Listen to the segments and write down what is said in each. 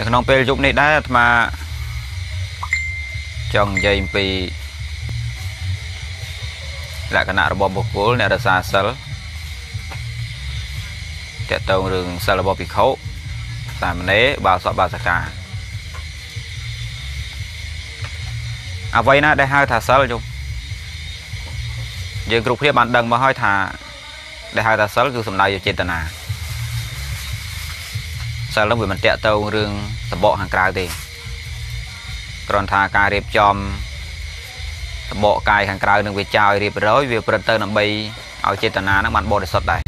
នៅក្នុងពេលយប់នេះដែរអាត្មាចង់និយាយអំពីលក្ខណៈរបស់បុគ្គលអ្នករសាសិលតកតងរឿងសិលរបស់ភិក្ខុសាមណេរបាសកបាសិកាអ្វីណាដែលហៅថាសិលយប់យើងគ្រប់គ្នាបានដឹងមកហើយថាដែលហៅថាសិលគឺសំដៅយកចេតនា សិលនោះវាមិនតាក់ទងរឿងសបកខាងក្រៅទេគ្រាន់ថាការរៀបចំសបកកាយខាងក្រៅនឹងវាចោលរៀបរយវាប្រឹកទៅដើម្បីឲ្យចេតនានឹងបានបរិសុទ្ធដែរ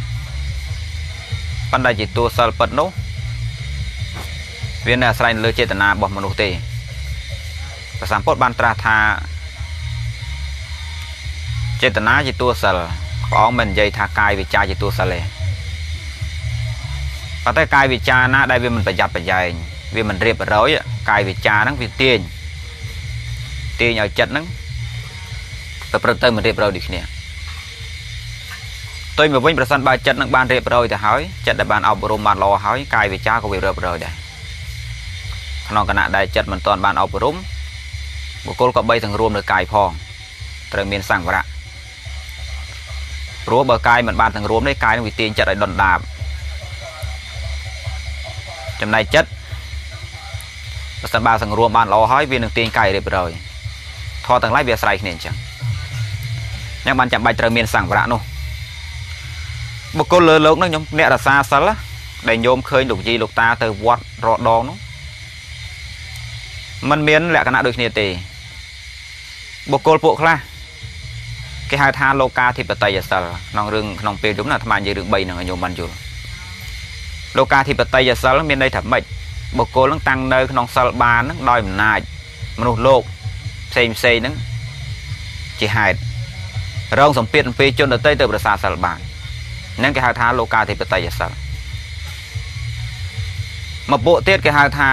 ប៉ុន្តែជាតួសិលពិតនោះវានៅអាស្រ័យលើចេតនារបស់មនុស្សទេព្រះសម្ពុទ្ធបានត្រាស់ថាចេតនាជាតួសិលព្រះអង្គមិននិយាយថាកាយវិចារជាតួសិលទេ ប៉ុន្តែកាយវិចារណាដែលវាមិនប្រយ័ត្នប្រយែងវាមិនរៀបរយកាយវិចារហ្នឹងវាទាញទាញឲ្យចិត្តហ្នឹងប្រព្រឹត្តទៅមិនរៀបរយដូចគ្នាទុយមកវិញប្រសិនបើចិត្តនឹងបានរៀបរយទៅហើយចិត្តដែលបានអប់រំបានល្អហើយកាយវិចារក៏វារៀបរយដែរក្នុងគណៈដែលចិត្តមិនទាន់បានអប់រំបុគ្គលក៏បីទាំងរួមនៅកាយផងត្រូវមានសង្វរៈព្រោះបើកាយមិនបានទាំងរួមទេកាយនឹងវាទាញចិត្តឲ្យដុនដាប ចំណែកចិត្តបើសិនបើសង្រួមបានល្អហើយវានឹងទាញកាយរៀបរយធម៌ទាំងឡាយវាអាស្រ័យគ្នាអញ្ចឹងអញ្ចឹងបានចាំបាច់ត្រូវមានសង្វរៈនោះបុគ្គលលើលោកនោះខ្ញុំអ្នករសាសិលដែលញោមឃើញលោកជីលោកតាទៅវត្តរដងនោះมันមានលក្ខណៈដូចគ្នាទេបុគ្គលពួកខ្លះគេហៅថាលោកាធិបតីយសិលក្នុងរឿងក្នុងពេលយប់ណាអាត្មានិយាយរឿង3ហ្នឹងឲ្យញោមបានយល់ លោកាធិបតីយសិលមានន័យថាម៉េចបុគ្គលនឹងតាំងនៅក្នុងសិលបានហ្នឹងដោយអំណាចមនុស្សលោកផ្សេងផ្សេងហ្នឹងជាហេតុរងសម្ពាធអំពីជនដតីទៅប្រសាសិលបានហ្នឹងគេហៅថាលោកាធិបតីយសិលមកពួកទៀតគេហៅថា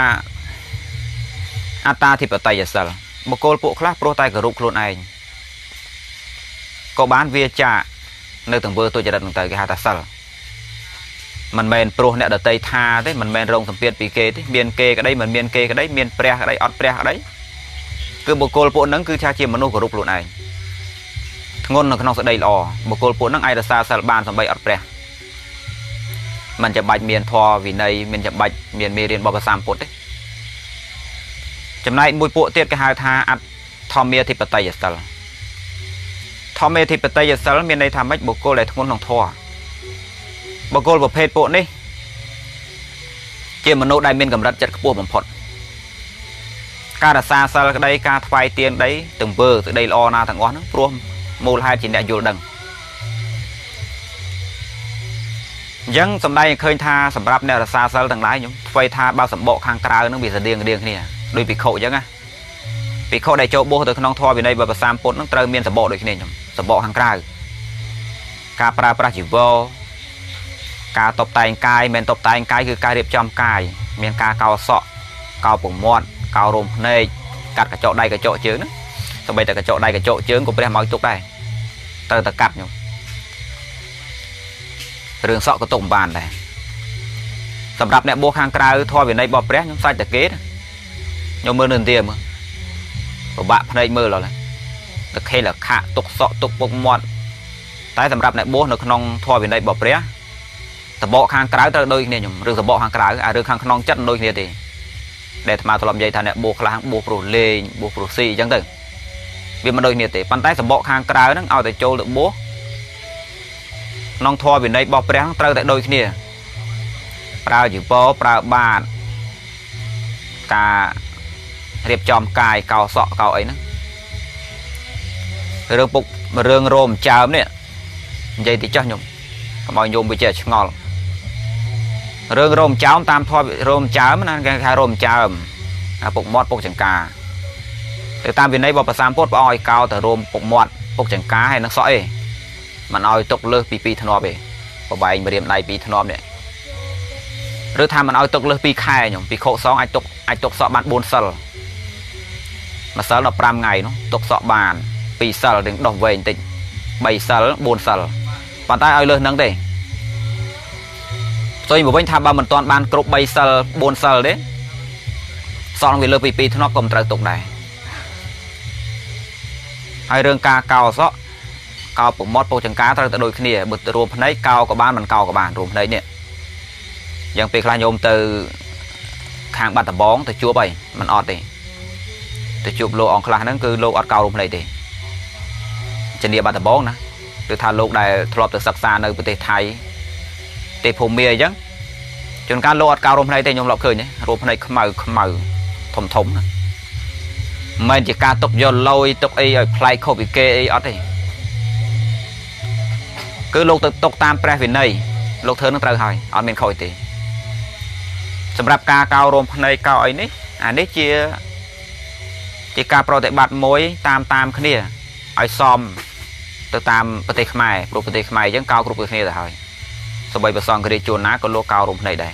អត្តាធិបតីយសិលបុគ្គលពួកខ្លះព្រោះតែគោរពខ្លួនឯងក៏បានវាចានៅទាំងធ្វើទុច្ចរិតនឹងទៅគេហៅថាសិល មិនមែនព្រោះអ្នកដតីថាទេមិនមែនរងសម្ពាធពីគេទេមានគេក្តីមិនមានគេក្តីមានព្រះក្តីអត់ព្រះក្តីគឺបុគ្គលពួកហ្នឹងគឺថាជាមនុស្សគោរពខ្លួនឯងធ្ងន់នៅក្នុងសេចក្តីល្អបុគ្គលពួកហ្នឹងអាចរក្សាសិលបានសំបីអត់ព្រះមិនចាំបាច់មានធម៌វិន័យមិនចាំបាច់មានមេរៀនរបស់ព្រះសម្ពុទ្ធទេចំណែកមួយពួកទៀតគេហៅថាអត្តធម្មាធិបតីយសិលធម្មាធិបតីយសិលមានន័យថាម៉េចបុគ្គលដែលធ្ងន់ក្នុងធម៌ បុគ្គលប្រភេទពួកនេះ ជាមនុស្សដែលមានកម្រិតចិត្តខ្ពស់បំផុតការរសាសិលក្តីការថ្វាយទៀនក្តីទាំងពើសេចក្តីល្អណាទាំងអស់ហ្នឹងព្រោះមូលហេតុជាអ្នកយល់ដឹងអញ្ចឹងសំដែងឃើញថាសម្រាប់អ្នករសាសិលទាំងឡាយខ្ញុំធ្វើថាបើសម្បកខាងក្រៅហ្នឹងវាស្តៀងគ្នាគ្នាដោយភិក្ខុអញ្ចឹងណាភិក្ខុដែលចូលបួសទៅក្នុងធម៌វិន័យបើប្រសាមពុទ្ធហ្នឹងត្រូវមានសម្បកដូចគ្នាខ្ញុំសម្បកខាងក្រៅការប្រើប្រាស់ជីវរ ការតបតែងកាយមិនតបតែងកាយគឺការរៀបចំកាយមានការកោសក់កោពងមាត់កោរោមភ្នែកកាត់កញ្ចក់ដៃកញ្ចក់ជើងណាសម្បីតែកញ្ចក់ដៃកញ្ចក់ជើងក៏ព្រះមកទុកដែរត្រូវតែកាត់ខ្ញុំរឿងសក់ក៏ទុកមិនបានដែរសម្រាប់អ្នកបួសខាងក្រៅធម៌វិន័យរបស់ព្រះខ្ញុំសាច់តែគេខ្ញុំមើលនៅទាមើលពិបាកភ្នែកមើលឡើយតែខេលខៈទុកសក់ទុកពុកមាត់តែសម្រាប់អ្នកបួសនៅក្នុងធម៌វិន័យរបស់ព្រះ តបកខាងក្រៅត្រូវដូចគ្នាខ្ញុំឬតបកខាងក្រៅអារឿងខាងក្នុងចិត្តដូចគ្នាទេដែលអាត្មាធ្លាប់និយាយថាអ្នកបួសខ្លះបួសព្រោះលេងបួសព្រោះស៊ីអញ្ចឹងទៅវាមិនដូចគ្នាទេប៉ុន្តែសបកខាងក្រៅហ្នឹងឲ្យតែចូលទៅបួសក្នុងធម៌វិន័យរបស់ព្រះត្រូវតែដូចគ្នាប្រើជីវរប្រើបាតការរៀបចំកាយកោសក់កោអីហ្នឹងរឿងពុករឿងរោមចើមនេះនិយាយតិចចុះខ្ញុំកុំឲ្យញោមវាចេះឆ្ងល់ រឿងរោមចើមតាមធម៌រោមចើមណាគេហៅរោមចើមអាពុកមាត់ពុកចង្ការទៅតាមវិន័យរបស់ប្រសាមពុទ្ធព្រះអង្គឲ្យកោទៅរោមពុកមាត់ពុកចង្ការហើយនឹងសក់អីមិនឲ្យຕົកលើសពី2ធ្នាប់ទេបបែងម្រាមដៃ2ធ្នាប់នេះឬថាមិនឲ្យຕົកលើស2ខែខ្ញុំពីខុសសងអាចຕົកអាចຕົកសក់បាន4សិលម្សិល15ថ្ងៃនោះទុកសក់បាន2សិលទាំងដោះវែងតិច3សិល4សិលប៉ុន្តែឲ្យលើសហ្នឹងទេ ផ្ទុយមកវិញថាបើមិនទាន់បានគ្រប់3សិល4សិលទេសល់វាលើពី2ធ្នាប់ក៏មិនត្រូវទុកដែរហើយរឿងការកោសក់កោប្រមត់ពោចង្ការត្រូវតែដូចគ្នាបើរួមភ្នែកកោក៏បានមិនកោក៏បានរួមភ្នែកនេះយ៉ាងពេលខ្លះញោមទៅខាងបាត់ដំបងទៅជួបអីមិនអត់ទេទៅជួបលោកអង្គខ្លះហ្នឹងគឺលោកអត់កោរួមភ្នែកទេជំនាញបាត់ដំបងណាគឺថាលោកដែលធ្លាប់ទៅសិក្សានៅប្រទេសថៃ ទេភូមិអញ្ចឹងជួនកាលលោកអត់កោរួមភ្នែកទេខ្ញុំលប់ឃើញទេរួមភ្នែកខ្មៅខ្មៅធំធំណាមិនមែនជាការຕົកយកលយຕົកអីឲ្យប្លែកខុសពីគេអីអត់ទេគឺលោកទៅຕົកតាមព្រះវិន័យលោកធ្វើនឹងត្រូវហើយអត់មានខុសទេសម្រាប់ការកោរោមភ្នែកកោអីនេះអានេះជាជាការប្រតិបត្តិមួយតាមតាមគ្នាឲ្យសមទៅតាមប្រទេសខ្មែរព្រោះប្រទេសខ្មែរអញ្ចឹងកោគ្រប់គ្នាទៅហើយ សម្បីប្រសងគ្រាជួនណាក៏លោកកោរោមភ្នែកដែរ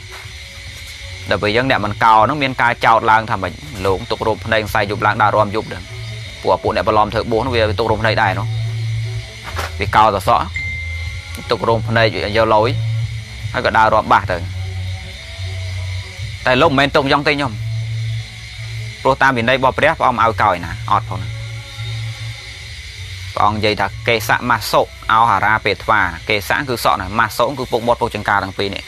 ដល់ពេលអញ្ចឹងអ្នកមិនកោហ្នឹងមានការចោតឡើងថាម៉េចលោកទុករោមភ្នែកខ្សែយប់ឡើងដើររំយប់ហ្នឹងពួកពួកអ្នកបឡំធ្វើបួសហ្នឹងវាទុករោមភ្នែកដែរនោះវាកោតសក់ទុករោមភ្នែកយកលយហើយក៏ដើររាប់បាសទៅតែលោកមិនមែនទុកយ៉ាងទេខ្ញុំព្រោះតាមវិន័យរបស់ព្រះព្រះអង្គមិនឲ្យកោយណាអត់ផង ព្រះអង្គនិយាយថាកេសៈម៉ាសុអោហារាពេថ្វាកេសៈគឺសក់ណាម៉ាសុគឺពុកមាត់ពុកចង្ការទាំងពីរនេះ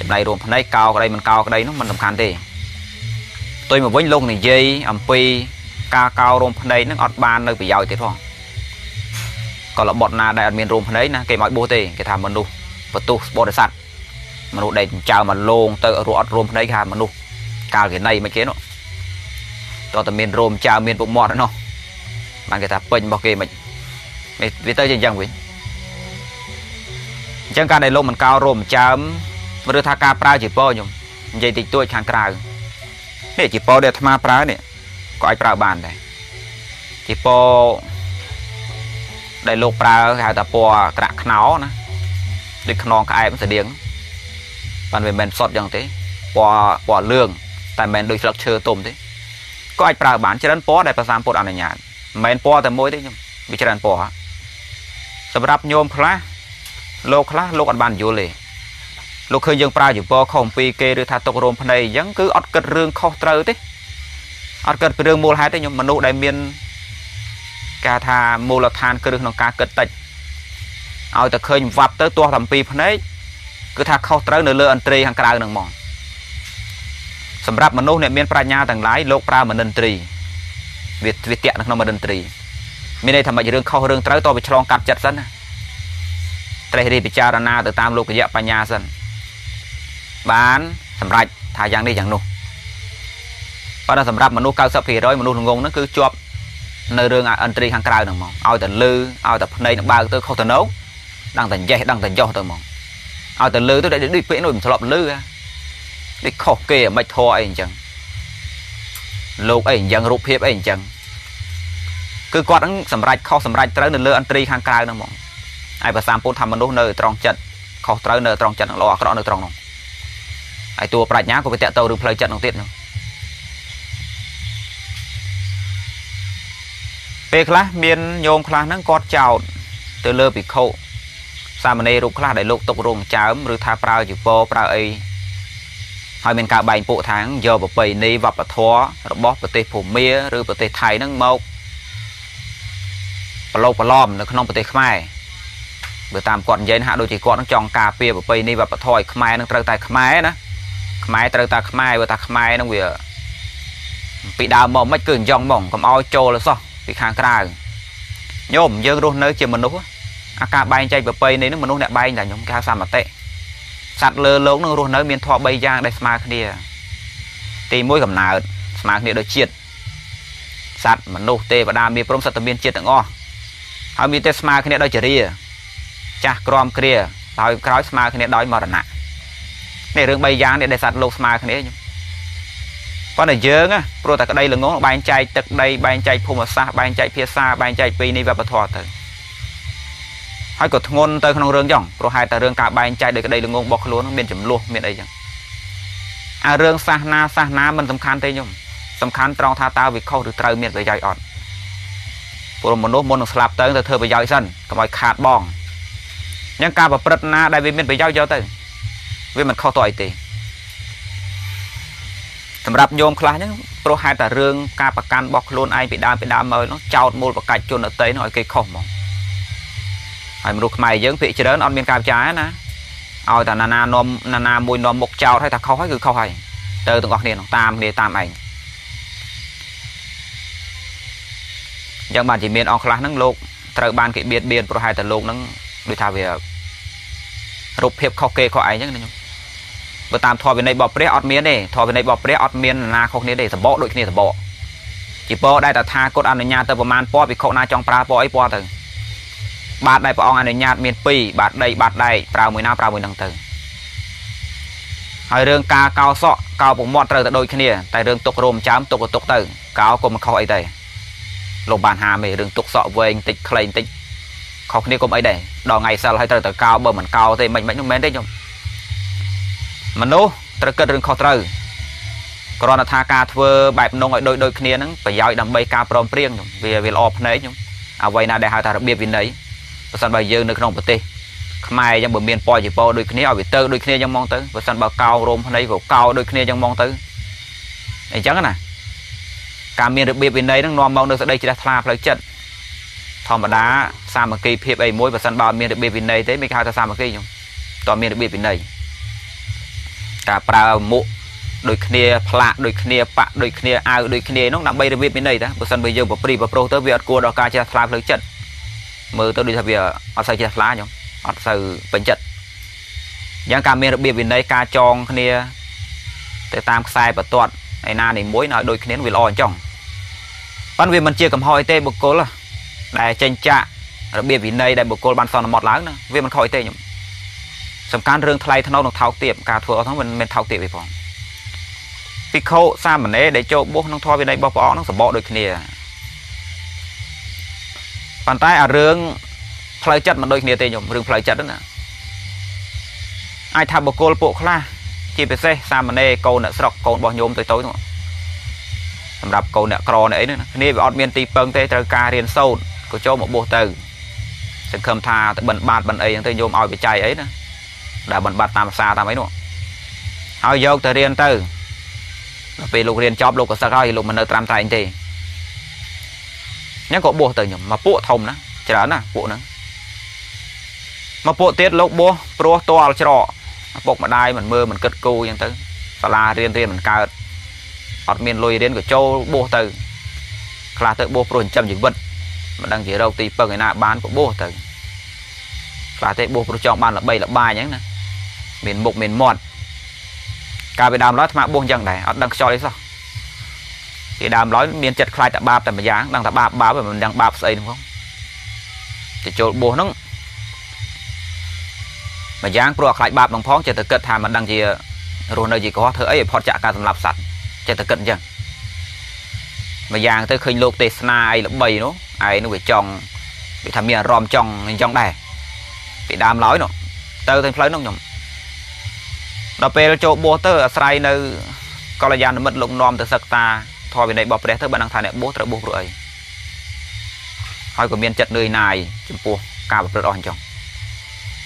ចំណៃរួមភ្នែកកោក្តីមិនកោក្តីនោះមិនសំខាន់ទេផ្ទុយមកវិញលោកនិយាយអំពីការកោរួមភ្នែកនឹងអត់បាននៅប្រយោជន៍ទេផងក៏របត់ណាដែលអត់មានរួមភ្នែកណាគេមកបួសទេគេថាមនុស្សបន្ទុះបរិស័ទមនុស្សដែលចៅមកលងទៅរស់អត់រួមភ្នែកថាមនុស្សកាលគេណៃមិនគេនោះតើតើមានរោមចៅមានពុកមាត់នោះ បានគេថាពេញរបស់គេមិនវាទៅជាអញ្ចឹងវិញអញ្ចឹងការដែលលោកមិនកោរោមចើមឬថាការប្រើជាពោខ្ញុំនិយាយតិចតួចខាងក្រៅនេះជាពោដែលអាត្មាប្រើនេះក៏អាចប្រើបានដែរជាពោដែលលោកប្រើគេហៅថាពណ៌ក្រាក់ខ្នោណាដូចខ្នងក្អែបស្តៀងបានវាមិនមែនសុទ្ធយ៉ាងទេពណ៌ពណ៌លឿងតែមិនមែនដូចស្លឹកឈើទុំទេក៏អាចប្រើបានច្រើនពណ៌ដែលប្រសាមពុទ្ធអនុញ្ញាត មិនមែនពណ៌តែមួយទេខ្ញុំវាច្រើនពណ៌សម្រាប់ញោមខ្លះលោកខ្លះលោកអត់បានយល់ទេលោកឃើញយើងប្រើជាពណ៌ខុសអំពីគេឬថាទុករោមភ្នែកអញ្ចឹងគឺអត់គិតរឿងខុសត្រូវទេអត់គិតពីរឿងមូលហេតុទេខ្ញុំមនុស្សដែលមានការថាមូលដ្ឋានគ្រឹះក្នុងការគិតតិចឲ្យតែឃើញវាប់ទៅទាស់តែអំពីភ្នែកគឺថាខុសត្រូវនៅលើអន្ត្រីខាងក្រៅនឹងហ្មងសម្រាប់មនុស្សអ្នកមានប្រាជ្ញាទាំងឡាយលោកប្រើមនិន្ទ្រី វាវាតាក់នៅក្នុងមនិន្ទ្រីមានន័យថាមិនរឿងខុសរឿងត្រូវតទៅឆ្លងកាត់ចិត្តសិនណាត្រេះរិះពិចារណាទៅតាមលោកយៈបញ្ញាសិនបានសម្រេចថាយ៉ាងនេះយ៉ាងនោះប៉ុន្តែសម្រាប់មនុស្ស90%មនុស្សល្ងងហ្នឹងគឺជាប់នៅរឿងអន្ត្រីខាងក្រៅហ្នឹងហ្មងឲ្យតែលឺឲ្យតែភ្នែកនឹងបើកទៅខុសទៅនៅដឹងតែយេះដឹងតែចោះទៅហ្មងឲ្យតែលឺទៅដូចដូចពេកនោះមិនធ្លាប់លឺដូចខុសគេមិនធေါ်អីអញ្ចឹងលោកអីអញ្ចឹងរូបភាពអីអញ្ចឹង គឺគាត់ហ្នឹងសម្រេចខុសសម្រេចត្រូវនៅលើអន្ត្រីខាងក្រៅហ្នឹងហ្មងហើយភាសាពុទ្ធថាមនុស្សនៅត្រង់ចិត្តខុសត្រូវនៅត្រង់ចិត្តល្អអាក្រក់នៅត្រង់នោះហើយតួប្រាជ្ញាក៏វាតកតទៅរឿងផ្លូវចិត្តនោះទៀតហ្នឹងពេលខ្លះមានញោមខ្លះហ្នឹងគាត់ចោតទៅលើភិក្ខុសាមណេររូបខ្លះដែលលោកຕົករោងចើមឬថាប្រើជីវរប្រើអីហើយមានការបែងពួកថាងយកប្រពៃណីវប្បធម៌របស់ប្រទេសភូមាឬប្រទេសថៃហ្នឹងមក ប្រឡូកប្រឡំនៅក្នុងប្រទេសខ្មែរបើតាមគាត់និយាយហាក់ដូចជាគាត់នឹងចង់ការពារប្រពៃណីវប្បធម៌ឲ្យខ្មែរនឹងត្រូវតែខ្មែរណាខ្មែរត្រូវតែខ្មែរបើថាខ្មែរនឹងវាពីដើមមកមិនគឺអញ្ចឹងហ្មងកុំឲ្យចូលសោះពីខាងក្រៅញោមយើងរស់នៅជាមនុស្សអាការបែងចែកប្រពៃនេះនឹងមនុស្សអ្នកបែងតែខ្ញុំគេហៅសមតិសត្វលើលោកនឹងរស់នៅមានធម៌3យ៉ាងដែលស្មើគ្នា ទី1កំណើតស្មើគ្នាដូចជាតិសត្វមនុស្សទេវតាមានព្រមសត្វមានជាតិទាំងអស់ ហើយមានតែស្មើគ្នាដោយចរិយាចាស់ក្រមគ្រាហើយក្រោយស្មើគ្នាដោយមរណៈនេះរឿង3យ៉ាងនេះដែលសត្វលោកស្មើគ្នាខ្ញុំប៉ុន្តែយើងព្រោះតែក្តីល្ងងបែងចែកទឹកដីបែងចែកភូមិសាស្ត្របែងចែកភាសាបែងចែកពីនេះវប្បធម៌ទៅហើយក៏ធ្ងន់ទៅក្នុងរឿងចឹងព្រោះហេតុតែរឿងការបែងចែកដោយក្តីល្ងងរបស់ខ្លួនមានចំនួនមានអីចឹងអារឿងសាសនាសាសនាមិនសំខាន់ទេខ្ញុំសំខាន់ត្រង់ថាតើវាខុសឬត្រូវមានប្រយោជន៍អត់ ព្រោះមនុស្សមុននឹងស្លាប់ទៅទៅធ្វើប្រយោជន៍សិនកុំឲ្យខាតបងអញ្ចឹងការប្រព្រឹត្តណាដែលវាមានប្រយោជន៍យកទៅវាមិនខុសតអីទេសម្រាប់ញោមខ្លះហ្នឹងព្រោះហេតុតែរឿងការប្រកាន់របស់ខ្លួនឯងពីដើមពីដើមមកនោះចោតមូលបកាច់ជនអតីនោះឲ្យគេខុសហ្មងហើយមនុស្សខ្មែរយើងភាគច្រើនអត់មានការពិចារណាឲ្យតែណានានាំណានាមួយនាំមុខចោតឲ្យតែខុសហើយគឺខុសហើយទៅទាំងអស់គ្នានោះតាមគ្នាតាមឯង អញ្ចឹងបានជាមានអង្គខ្លះហ្នឹងលោកត្រូវបានគេបៀតបៀនប្រហែលតែលោកហ្នឹងដូចថាវារូបភាពខុសគេខុសឯងអញ្ចឹងណាខ្ញុំបើតាមធម៌វិន័យរបស់ព្រះអត់មានទេធម៌វិន័យរបស់ព្រះអត់មានណាខុសគ្នាទេសបកដូចគ្នាសបកជាពរដែលតថាគតអនុញ្ញាតទៅប្រមាណពណ៌ពិខុណាចង់ប្រើពណ៌អីពណ៌ទៅបាទដែលព្រះអង្គអនុញ្ញាតមាន2បាទដីបាទដែកប្រើមួយណាប្រើមួយនឹងទៅហើយរឿងការកោសក់កោពុកមាត់ត្រូវតែដូចគ្នាតែរឿងទុករោមចាមទុកក៏ទុកទៅកោក៏មិនខុសអីទេ លោកបានហាមឯរឿងទុកសក់វែងតិចខ្លីតិចខុសគ្នាកុំអីដែរដល់ថ្ងៃសិលហើយត្រូវតែកោបើមិនកោទេមិនមិននោះមែនទេខ្ញុំមនុស្សត្រូវគិតរឿងខុសត្រូវគ្រាន់តែថាការធ្វើបែបនងឲ្យដូចដូចគ្នាហ្នឹងប្រយោជន៍ដើម្បីការព្រមព្រៀងខ្ញុំវាវាល្អភ្នែកខ្ញុំអ្វីណាដែលហៅថារបៀបវិន័យបើសិនបើយើងនៅក្នុងប្រទេសខ្មែរអញ្ចឹងបើមានពណ៌ជាពណ៌ដូចគ្នាឲ្យវាទៅដូចគ្នាអញ្ចឹងមកទៅបើសិនបើកោរោមភ្នែកក៏កោដូចគ្នាអញ្ចឹងមកទៅអញ្ចឹងណា ការមានរបៀបវិន័យហ្នឹងនាំមកនៅសេចក្តីជ្រះថ្លាផ្លូវចិត្តធម្មតាសាមគ្គីភាពអីមួយបើសិនបើមានរបៀបវិន័យទេមិនគេហៅថាសាមគ្គីខ្ញុំតើមានរបៀបវិន័យការប្រើមុខដូចគ្នាផ្លាកដូចគ្នាបាក់ដូចគ្នាអាវដូចគ្នានោះដើម្បីរបៀបវិន័យតាបើសិនបើយើងប្រព្រីប្រប្រុសទៅវាអត់គួរដល់ការជ្រះថ្លាផ្លូវចិត្តមើលទៅដូចថាវាអត់សូវជ្រះថ្លាខ្ញុំអត់សូវពេញចិត្តយ៉ាងការមានរបៀបវិន័យការចងគ្នាទៅតាមខ្សែបន្ទាត់ឯណានីមួយឲ្យដូចគ្នាវាល្អអញ្ចឹង ប៉ុន្តែវាមិនជាកំហុសអីទេបុគ្គលដែលចេញចាក់របៀបវិន័យដែលបុគ្គលបានសន្មត់ឡើងណាវាមិនខុសអីទេខ្ញុំសំខាន់រឿងថ្លៃថ្នូរនិងថោកទាបការធ្វើអស់ហ្នឹងមិនមែនថោកទាបទេផងភិក្ខុសាមណេរដែលចូលបួសក្នុងធម៌វិន័យរបស់ព្រះអង្គហ្នឹងសបកដូចគ្នាប៉ុន្តែអារឿងផ្លូវចិត្តមិនដូចគ្នាទេញោមរឿងផ្លូវចិត្តហ្នឹងណាអាចថាបុគ្គលពួកខ្លះជាពិសេសសាមណេរកូនអ្នកស្រុកកូនរបស់ញោមទៅទៅហ្នឹង សម្រាប់កូនអ្នកក្រអ្នកអីហ្នឹងគ្នាវាអត់មានទីពឹងទេត្រូវការរៀនសូត្រក៏ចូលមកបួសទៅសង្ឃឹមថាទៅបិណ្ឌបាតបិណ្ឌអីហ្នឹងទៅញោមឲ្យបច្ច័យអីណាដែលបិណ្ឌបាត់តាមភាសាតាមអីនោះហើយយកទៅរៀនទៅដល់ពេលលោករៀនចប់លោកក៏សឹកហើយលោកមិននៅត្រាំតែងទេញ៉ាំក៏បួសទៅខ្ញុំមកពួកធំណាច្រើនណាពួកហ្នឹងមកពួកទៀតលោកបួសព្រោះតល់ច្រកពុកម្ដាយមិនមើលមិនគិតគូអញ្ចឹងទៅសាលារៀនរៀនមិនកើត អត់មានលុយរៀនក៏ចូលបួសទៅខ្លះទៅបួសព្រោះចិញ្ចឹមជីវិតមិនដឹងជារោគទីពឹងឯណាបានក៏បួសទៅខ្លះទេបួសព្រោះចង់បានល្បីល្បាញអញ្ចឹងណាមានមុខមានមាត់កាលពីដើមឡើយអាត្មាបួសអញ្ចឹងដែរអត់ដឹងខ្យល់អីសោះពីដើមឡើយមានចិត្តខ្លាចតែបាបតែម្យ៉ាងដឹងតែបាបបាបមិនដឹងបាបស្អីហ្នឹងផងទៅចូលបួសហ្នឹងម្យ៉ាងព្រោះខ្លាចបាបនឹងផងចិត្តទៅគិតថាមិនដឹងជារស់នៅជាកោះធ្វើអីឲ្យផុតចាកការសម្លាប់សត្វ ចិត្តទៅគិតអញ្ចឹងម្យ៉ាងទៅឃើញលោកទេសនាអីល្បីនោះឯងនោះវាចង់វាថាមានអារម្មណ៍ចង់អញ្ចឹងដែរពីដើមឡើយនោះទៅទៅផ្លូវនោះខ្ញុំដល់ពេលចូលបួសទៅអាស្រ័យនៅកល្យាណមិត្តលោកនាំទៅសិក្សាធម៌វិន័យរបស់ព្រះទៅបានដឹងថាអ្នកបួសត្រូវបួសព្រោះអីហើយក៏មានចិត្តនឿយណាយចំពោះការប្រព្រឹត្តអស់អញ្ចឹង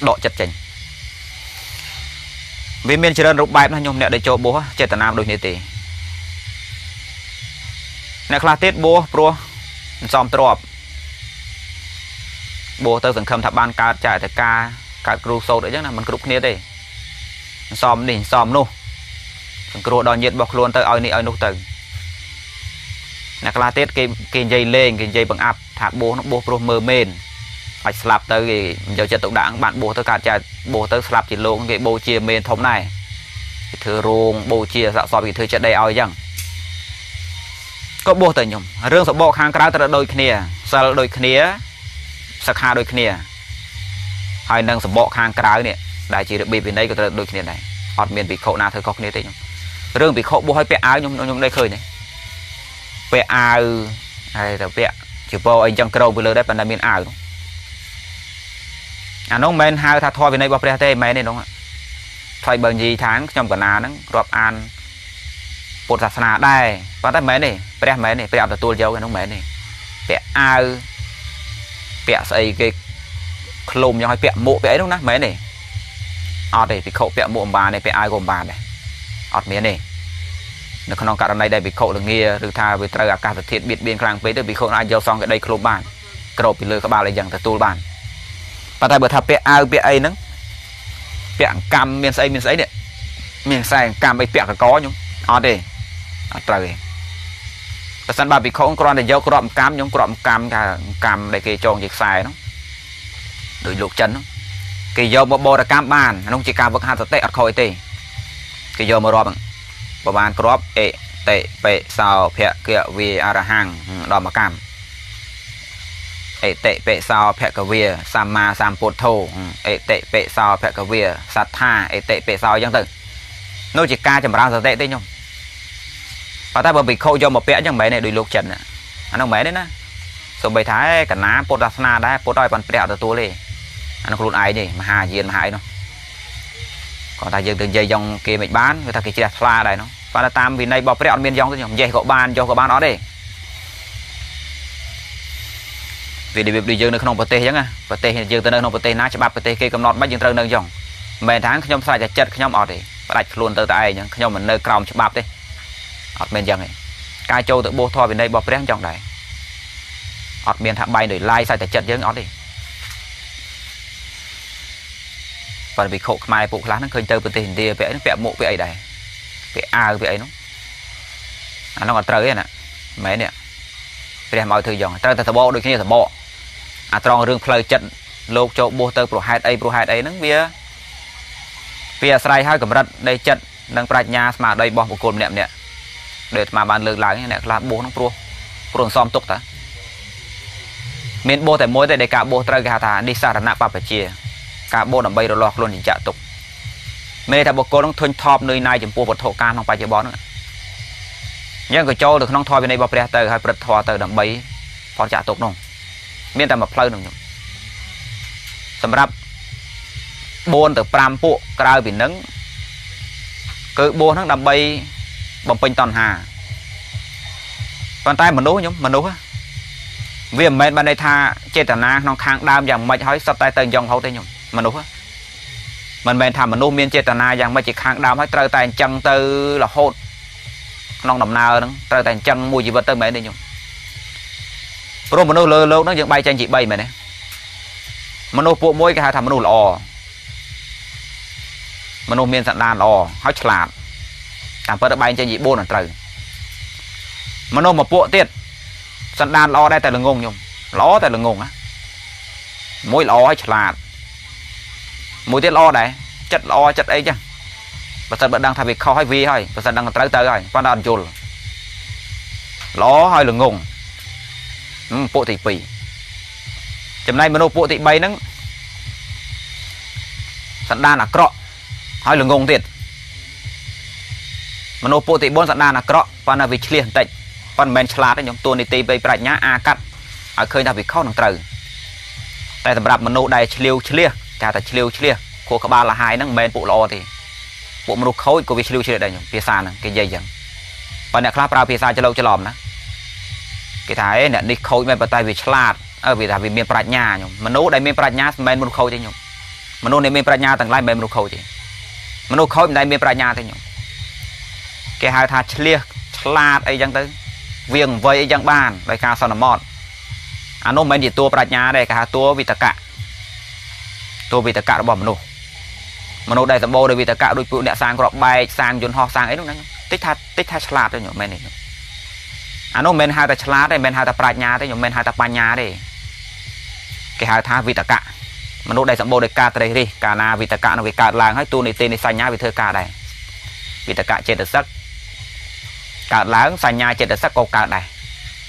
ដកចិត្តចេញវាមានច្រើនរូបបែបណាខ្ញុំអ្នកដែលចូលបួសចេតនាដូចនេះទេ អ្នកខ្លះទៀតបួសព្រោះមិនសមទ្របបួសទៅសង្ឃឹមថាបានកើតចាយតកាកើតគ្រូសោតអីចឹងណាមិនគ្រប់គ្នាទេសំនេះសំនោះសង្គ្រោះដល់ញាតិរបស់ខ្លួនទៅឲ្យនេះឲ្យនោះទៅអ្នកខ្លះទៀតគេគេនិយាយលេងគេនិយាយបង្អាប់ថាបួសនោះបួសព្រោះមើមេនបាច់ស្លាប់ទៅគេយកចិត្តទុកដាក់បានបួសទៅកើតចាបួសទៅស្លាប់ជាលោកគេបូជាមេនធំដែរគេធ្វើរោងបូជាស័ក្តិសមគេធ្វើចិត្តដីឲ្យអញ្ចឹង ក៏បួសទៅខ្ញុំរឿងសបកខាងក្រៅត្រូវដូចគ្នាសិលដូចគ្នាសិក្ខាដូចគ្នាហើយនឹងសបកខាងក្រៅនេះដែលជារបៀបវិន័យក៏ត្រូវដូចគ្នាដែរអត់មានភិក្ខុណាធ្វើខុសគ្នាទេខ្ញុំរឿងភិក្ខុបោះឲ្យពាក់អាវខ្ញុំខ្ញុំได้ឃើញទេពាក់អាវហើយទៅពាក់ជាពោអីចឹងក្រោកពីលើដែរប៉ុន្តែមានអាវនោះអានោះមិនមែនហៅថាធម៌វិន័យរបស់ព្រះទេមិនមែនទេនោះថ្លៃបើនិយាយថាខ្ញុំកណាហ្នឹងរាប់អាន ពុទ្ធសាសនាដែរប៉ុន្តែមិនមែនទេព្រះមិនមែនទេព្រះអត់ទទួលយកឯនោះមិនមែនទេពាក់អាវពាក់ស្អីគេឃ្លុំយ៉ាងឲ្យពាក់មួកពាក់អីនោះណាមិនមែនទេអត់ទេភិក្ខុពាក់មួកអំបានទេពាក់អាវក៏អំបានដែរអត់មានទេនៅក្នុងករណីដែលវិខុលងាឬថាវាត្រូវអាកាសធាតុបៀតបៀនខ្លាំងពេកទៅវិខុអាចយកសងក្តីខ្លួនបានក្របពីលើក្បាលអីយ៉ាងទទួលបានប៉ុន្តែបើថាពាក់អាវពាក់អីហ្នឹងពាក់អង្កាំមានស្អីមានស្អីនេះមានខ្សែអង្កាំអីពាក់កកខ្ញុំអត់ទេ អត់ត្រូវទេបើសិនបើវិខុគ្រាន់តែយកក្របអង្កាំខ្ញុំក្របអង្កាំថាអង្កាំដែលគេចងជាខ្សែហ្នឹងដោយលោកចិនហ្នឹងគេយកមកបរកម្មបានហ្នឹងជាការវឹកហាត់សតិអត់ខុសទេគេយកមករាប់ប្រហែលក្របអេតិបេសោភគវិអរហង្គដល់មកកម្មអេតិបេសោភគវិសម្មាសម្ពុទ្ធោអេតិបេសោភគវិសត្ថាអេតិបេសោអញ្ចឹងទៅនោះជាការចម្រើនសតិទេខ្ញុំ ប៉ុន្តែបើភិក្ខុយកមកពាក់អញ្ចឹងមិនមែនទេដោយលោកចិនអានោះមិនមែនទេណាសូម្បីថាកណាពុទ្ធសាសនាដែរពុទ្ធឲ្យបានព្រះទទួលទេអានោះខ្លួនឯងទេមហាយានមហាអីនោះគាត់ថាយើងទៅនិយាយយ៉ងគេមិនបានគឺថាគេជ្រះថ្លាដែរនោះប៉ុន្តែតាមវិន័យរបស់ព្រះអត់មានយ៉ងទេខ្ញុំនិយាយក៏បានចុះក៏បានអត់ទេវារបៀបដូចយើងនៅក្នុងប្រទេសអញ្ចឹងណាប្រទេសយើងទៅនៅក្នុងប្រទេសណាច្បាប់ប្រទេសគេកំណត់មិនយើងត្រូវនៅយ៉ងមិនមែនថាខ្ញុំស្រេចតែចិត្តខ្ញុំអត់ទេផ្ដាច់ខ្លួនទៅតែឯងអញ្ចឹងខ្ញុំមិននៅក្រោមច្បាប់ទេ អត់មានអញ្ចឹងទេការចូលទៅបោះធម៌វិន័យរបស់ព្រះអញ្ចឹងដែរអត់មានថាបែងដោយឡាយសាច់តែចិត្តយើងអត់ទេប៉ុន្តែវិខុខ្មែរពួកខ្លះហ្នឹងឃើញទៅប្រទេសឥណ្ឌាពាក់ហ្នឹងពាក់មួកពាក់អីដែរពាក់អាវពាក់អីហ្នឹងអាហ្នឹងអត់ត្រូវទេណាមែនទេព្រះមកឲ្យធ្វើយ៉ាងត្រូវតែសបកដូចគ្នាសបកអាត្រង់រឿងផ្លូវចិត្តលោកចូលបោះទៅប្រហែតអីប្រហែតអីហ្នឹងវាវាអាស្រ័យឲ្យកម្រិតនៃចិត្តនិងប្រាជ្ញាស្មារតីរបស់បុគ្គលម្នាក់ម្នាក់ ដោយអាត្មាបានលើកឡើងអ្នកខ្លះបោះហ្នឹងព្រោះព្រោះសំទុកតាមានបោះតែមួយទេដែលការបោះត្រូវគេហៅថានិសារណបបជា ការបោះដើម្បីរលាស់ខ្លួនចិញ្ចាក់ទុកមានថាបុគ្គលនឹងធុញថប់នឿយណាយចំពោះវត្ថុការក្នុងបច្ចុប្បន្នហ្នឹងអញ្ចឹងក៏ចូលទៅក្នុងធម៌វិន័យរបស់ព្រះទៅហើយព្រឹត្តធម៌ទៅដើម្បីផតចាក់ទុកនោះមានតែមួយផ្លូវនឹងខ្ញុំសម្រាប់4ទៅ5ពួកក្រៅពីនឹងគឺបួសហ្នឹងដើម្បី បំពេញតណ្ហាប៉ុន្តែមនុស្សខ្ញុំមនុស្សវាមិនមែនបានន័យថាចេតនាក្នុងខាងដើមយ៉ាងម៉េចហើយសុទ្ធតែទៅយ៉ងហូតទេខ្ញុំមនុស្សមិនមែនថាមនុស្សមានចេតនាយ៉ាងម៉េចជាខាងដើមហើយត្រូវតែអញ្ចឹងទៅរហូតក្នុងដំណើរហ្នឹងត្រូវតែអញ្ចឹងមួយជីវិតទៅមែនទេខ្ញុំព្រោះមនុស្សលើលោកហ្នឹងយើងបែកចែងជា3មែនទេមនុស្សពួកមួយគេហៅថាមនុស្សល្អមនុស្សមានសន្តានល្អហើយឆ្លាត តាមពិតបែងចែងជា4នឹងត្រូវមនុស្សមួយពួកទៀតសន្តានល្អដែរតែល្ងងខ្ញុំល្អតែល្ងងណាមួយល្អហើយឆ្លាតមួយទៀតល្អដែរចិត្តល្អចិត្តអីចឹងបើសិនបើដឹងថាវាខុសហើយវាហើយបើសិនដឹងត្រូវទៅហើយប៉ុន្តែអត់យល់ល្អហើយល្ងងពួកទី2ចំណែកមនុស្សពួកទី3ហ្នឹងសន្តានអាក្រក់ហើយល្ងងទៀត មនុស្សពួកទី4សន្តានអាក្រក់ប៉ុន្តែវាឆ្លៀសបន្តិចប៉ុន្តែមិនមែនឆ្លាតទេខ្ញុំតួនីតិបីប្រាជ្ញាអាកាត់ឲ្យឃើញថាវាខុសនឹងត្រូវតែសម្រាប់មនុស្សដែលឆ្លៀវឆ្លៀសគេថាឆ្លៀវឆ្លៀសខួរក្បាលលហាយហ្នឹងមិនមែនពួកល្អទេពួកមនុស្សខូចក៏វាឆ្លៀវឆ្លៀសដែរខ្ញុំភាសាហ្នឹងគេនិយាយអញ្ចឹងប៉ុន្តែអ្នកខ្លះប្រើភាសាច្រឡោកច្រឡំណាគេថាអេអ្នកនេះខូចមែនប៉ុន្តែវាឆ្លាតអើវាថាវាមានប្រាជ្ញាខ្ញុំមនុស្សដែលមានប្រាជ្ញាមិនមែនមនុស្សខូចទេខ្ញុំមនុស្សដែលមានប្រាជ្ញាទាំងឡាយមិនមែនមនុស្សខូចទេមនុស្សខូចមិនដែលមានប្រាជ្ញាទេខ្ញុំ គេហៅថាឆ្លៀសឆ្លាតអីចឹងទៅវាងវ័យអីចឹងបានដោយការសន្មតអានោះមិនមែនជាតួប្រាជ្ញាទេគេហៅតួវិតកៈតួវិតកៈរបស់មនុស្សមនុស្សដែលសម្បូរដោយវិតកៈដូចពួកអ្នកសាងក្របបែកសាងយន្តហោះសាងអីនោះណាតិចថាតិចថាឆ្លាតទេខ្ញុំមែនទេអានោះមិនមែនហៅតែឆ្លាតទេមិនមែនហៅតែប្រាជ្ញាទេខ្ញុំមិនមែនហៅតែបញ្ញាទេគេហៅថាវិតកៈមនុស្សដែលសម្បូរដោយការត្រេះរិះកាលណាវិតកៈនឹងវាកើតឡើងហើយទូនីតិនៃសញ្ញាវាធ្វើការដែរវិតកៈចេតសិក កើតឡើងសញ្ញាចេតសិកក៏កើតដែរ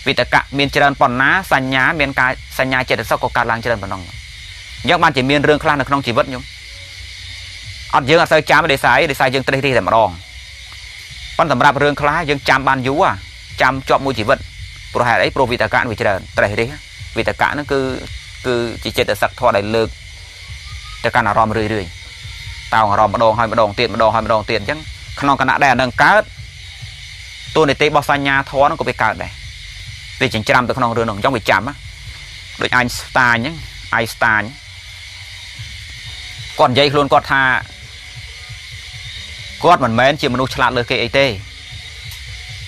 វិតកៈមានច្រើនប៉ុណ្ណាសញ្ញាមានការសញ្ញាចេតសិកក៏កើតឡើងច្រើនប៉ុណ្ណឹងអញ្ចឹងបានជាមានរឿងខ្លះនៅក្នុងជីវិតខ្ញុំអត់យើងអត់សូវចាំទេសាយទេសាយយើងត្រេះរិះតែម្ដងប៉ុន្តែសម្រាប់រឿងខ្លះយើងចាំបានយូរចាំជាប់មួយជីវិតព្រោះហេតុអីព្រោះវិតកៈវាច្រើនត្រេះរិះវិតកៈហ្នឹងគឺគឺជាចិត្តសឹកធម៌ដែលលើកទៅកាន់អារម្មណ៍រឿយរឿយតោងអារម្មណ៍ម្ដងហើយម្ដងទៀតម្ដងហើយម្ដងទៀតអញ្ចឹងក្នុងគណៈដែលអានឹងកើត តួនាទីរបស់សញ្ញាធម៌ហ្នឹងក៏វាកើតដែរវាចិញ្ច្រាំទៅក្នុងរឿងនោះអញ្ចឹងវាចាំដូចអញស្តាញអញ្ចឹងអៃស្តាញគាត់និយាយខ្លួនគាត់ថាគាត់មិនមែនជាមនុស្សឆ្លាតលើគេអីទេ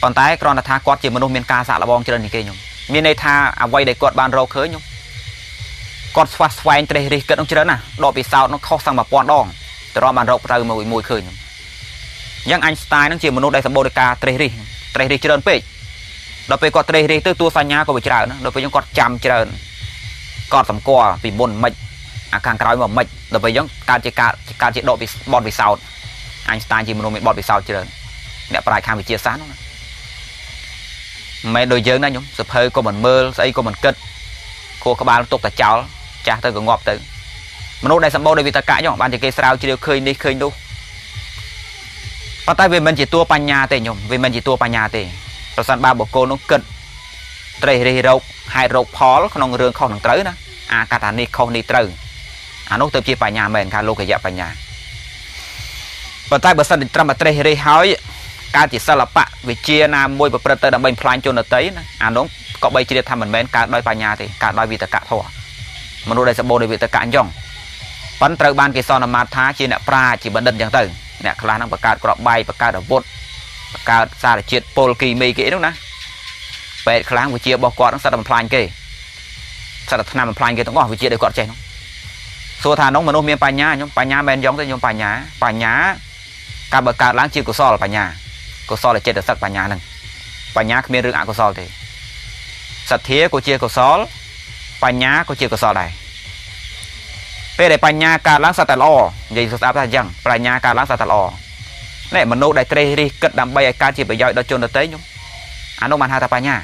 ប៉ុន្តែគ្រាន់តែថាគាត់ជាមនុស្សមានការសាក់លបងច្រើនជាងគេខ្ញុំមានន័យថាអ្វីដែលគាត់បានរកឃើញខ្ញុំគាត់ស្វះស្វែងត្រេះរិះគិតនឹងច្រើនណាស់ដកពិសោធន៍នឹងខុសសាំង1000ដងទៅរកបានរកត្រូវមួយមួយឃើញខ្ញុំអញ្ចឹងអញស្ទាយនឹងជាមនុស្សដែលសម្បូរដោយការត្រេះរិះ ត្រេះរិះច្រើនពេកដល់ពេលគាត់ត្រេះរិះទៅតួសញ្ញាក៏វាច្រើនណាដល់ពេលខ្ញុំគាត់ចាំច្រើនគាត់សម្គាល់ពីមុនមិនអាខាងក្រោយមកមិនដល់ពេលអញ្ចឹងកើតជាការកើតជាដកបតវិសោធន៍អញស្ទាយជាមនុស្សមានបតវិសោធន៍ច្រើនអ្នកប្រាជ្ញខាងវិទ្យាសាស្ត្រហ្នឹងមិនមែនដូចយើងណាខ្ញុំសភៅក៏មិនមើលស្អីក៏មិនគិតគោះក្បាលទុកតែចោលចាស់ទៅក៏ងាប់ទៅមនុស្សដែលសម្បូរដោយវិតកៈចឹងបានជាគេស្រាវជ្រាវឃើញនេះឃើញនោះ ប៉ុន្តែវាមិនជាតួបញ្ញាទេខ្ញុំវាមិនជាតួបញ្ញាទេប្រសិនបើបុគ្គលនោះគិតត្រេះរិះរោគហេតុរោគផលក្នុងរឿងខុសនឹងត្រូវណាអាកថានេះខុសនេះត្រូវអានោះទៅជាបញ្ញាមែនខាលោកយៈបញ្ញាប៉ុន្តែបើសិនត្រឹមតែត្រេះរិះហើយកើតជាសិល្បៈវិជាណាមួយប្រព្រឹត្តទៅដើម្បីផ្លាញជនដតីណាអានោះក៏បីជ្រាបថាមិនមែនកើតដោយបញ្ញាទេកើតដោយវិតកៈធម៌មនុស្សដែលសម្បូរដោយវិតកៈអញ្ចឹងប៉ុន្តែត្រូវបានគេសន្មតថាជាអ្នកប្រាជ្ញជាបណ្ឌិតអញ្ចឹងទៅ អ្នកខ្លះហ្នឹងបង្កើតក្របបែកបង្កើតអាវុធបង្កើតសារជាតិពលគីមីគេហ្នឹងណាពេទ្យខ្លាំងវិជារបស់គាត់ហ្នឹងសិតតែបំផ្លាញគេសិតតែថ្នាំបំផ្លាញគេទាំងអស់វិជាដែលគាត់ចេះហ្នឹងសួរថានោះមនុស្សមានបញ្ញាខ្ញុំបញ្ញាមិនយ៉ងទេខ្ញុំបញ្ញាបញ្ញាការបើកើតឡើងជាកុសលបញ្ញាកុសលចិត្តសឹកបញ្ញាហ្នឹងបញ្ញាគ្មានរឿងអកុសលទេសទ្ធាក៏ជាកុសលបញ្ញាក៏ជាកុសលដែរ ពេលដែលបញ្ញាកើតឡើងសត្វតែល្អនិយាយស្ដាប់ថាអញ្ចឹងបញ្ញាកើតឡើងសត្វតែល្អនេះមនុស្សដែលត្រេះរិះគិតដើម្បីឲ្យកើតជាប្រយោជន៍ដល់ជនដទៃខ្ញុំអានោះបានហៅថាបញ្ញា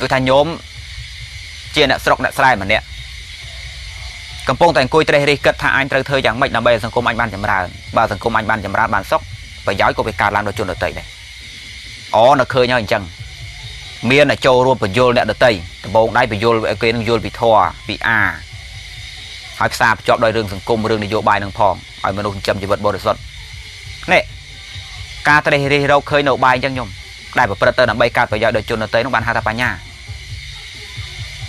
ដូចថាញោមជាអ្នកស្រុកអ្នកស្រែម្នាក់កំពុងតែអង្គុយត្រេះរិះគិតថាអញត្រូវធ្វើយ៉ាងម៉េចដើម្បីឲ្យសង្គមអញបានចម្រើនបើសង្គមអញបានចម្រើនបានសុខប្រយោជន៍ក៏វាកើតឡើងដល់ជនដទៃដែរអូនៅឃើញហើយអញ្ចឹងមានតែចូលរួមបញ្យលអ្នកដតីដំបងដៃបញ្យលគេនឹងយល់ពីធរពីអា ហើយផ្សារភ្ជាប់ដោយរឿងសង្គមរឿងនយោបាយនឹងផងឲ្យមនុស្សចិញ្ចឹមជីវិតបរិសុទ្ធនេះការត្រេះរិះរោគឃើញនៅបាយអញ្ចឹងខ្ញុំដែលប្រព្រឹត្តទៅដើម្បីការប្រយោជន៍ដល់ជនដតីនោះបានហៅថាបញ្ញា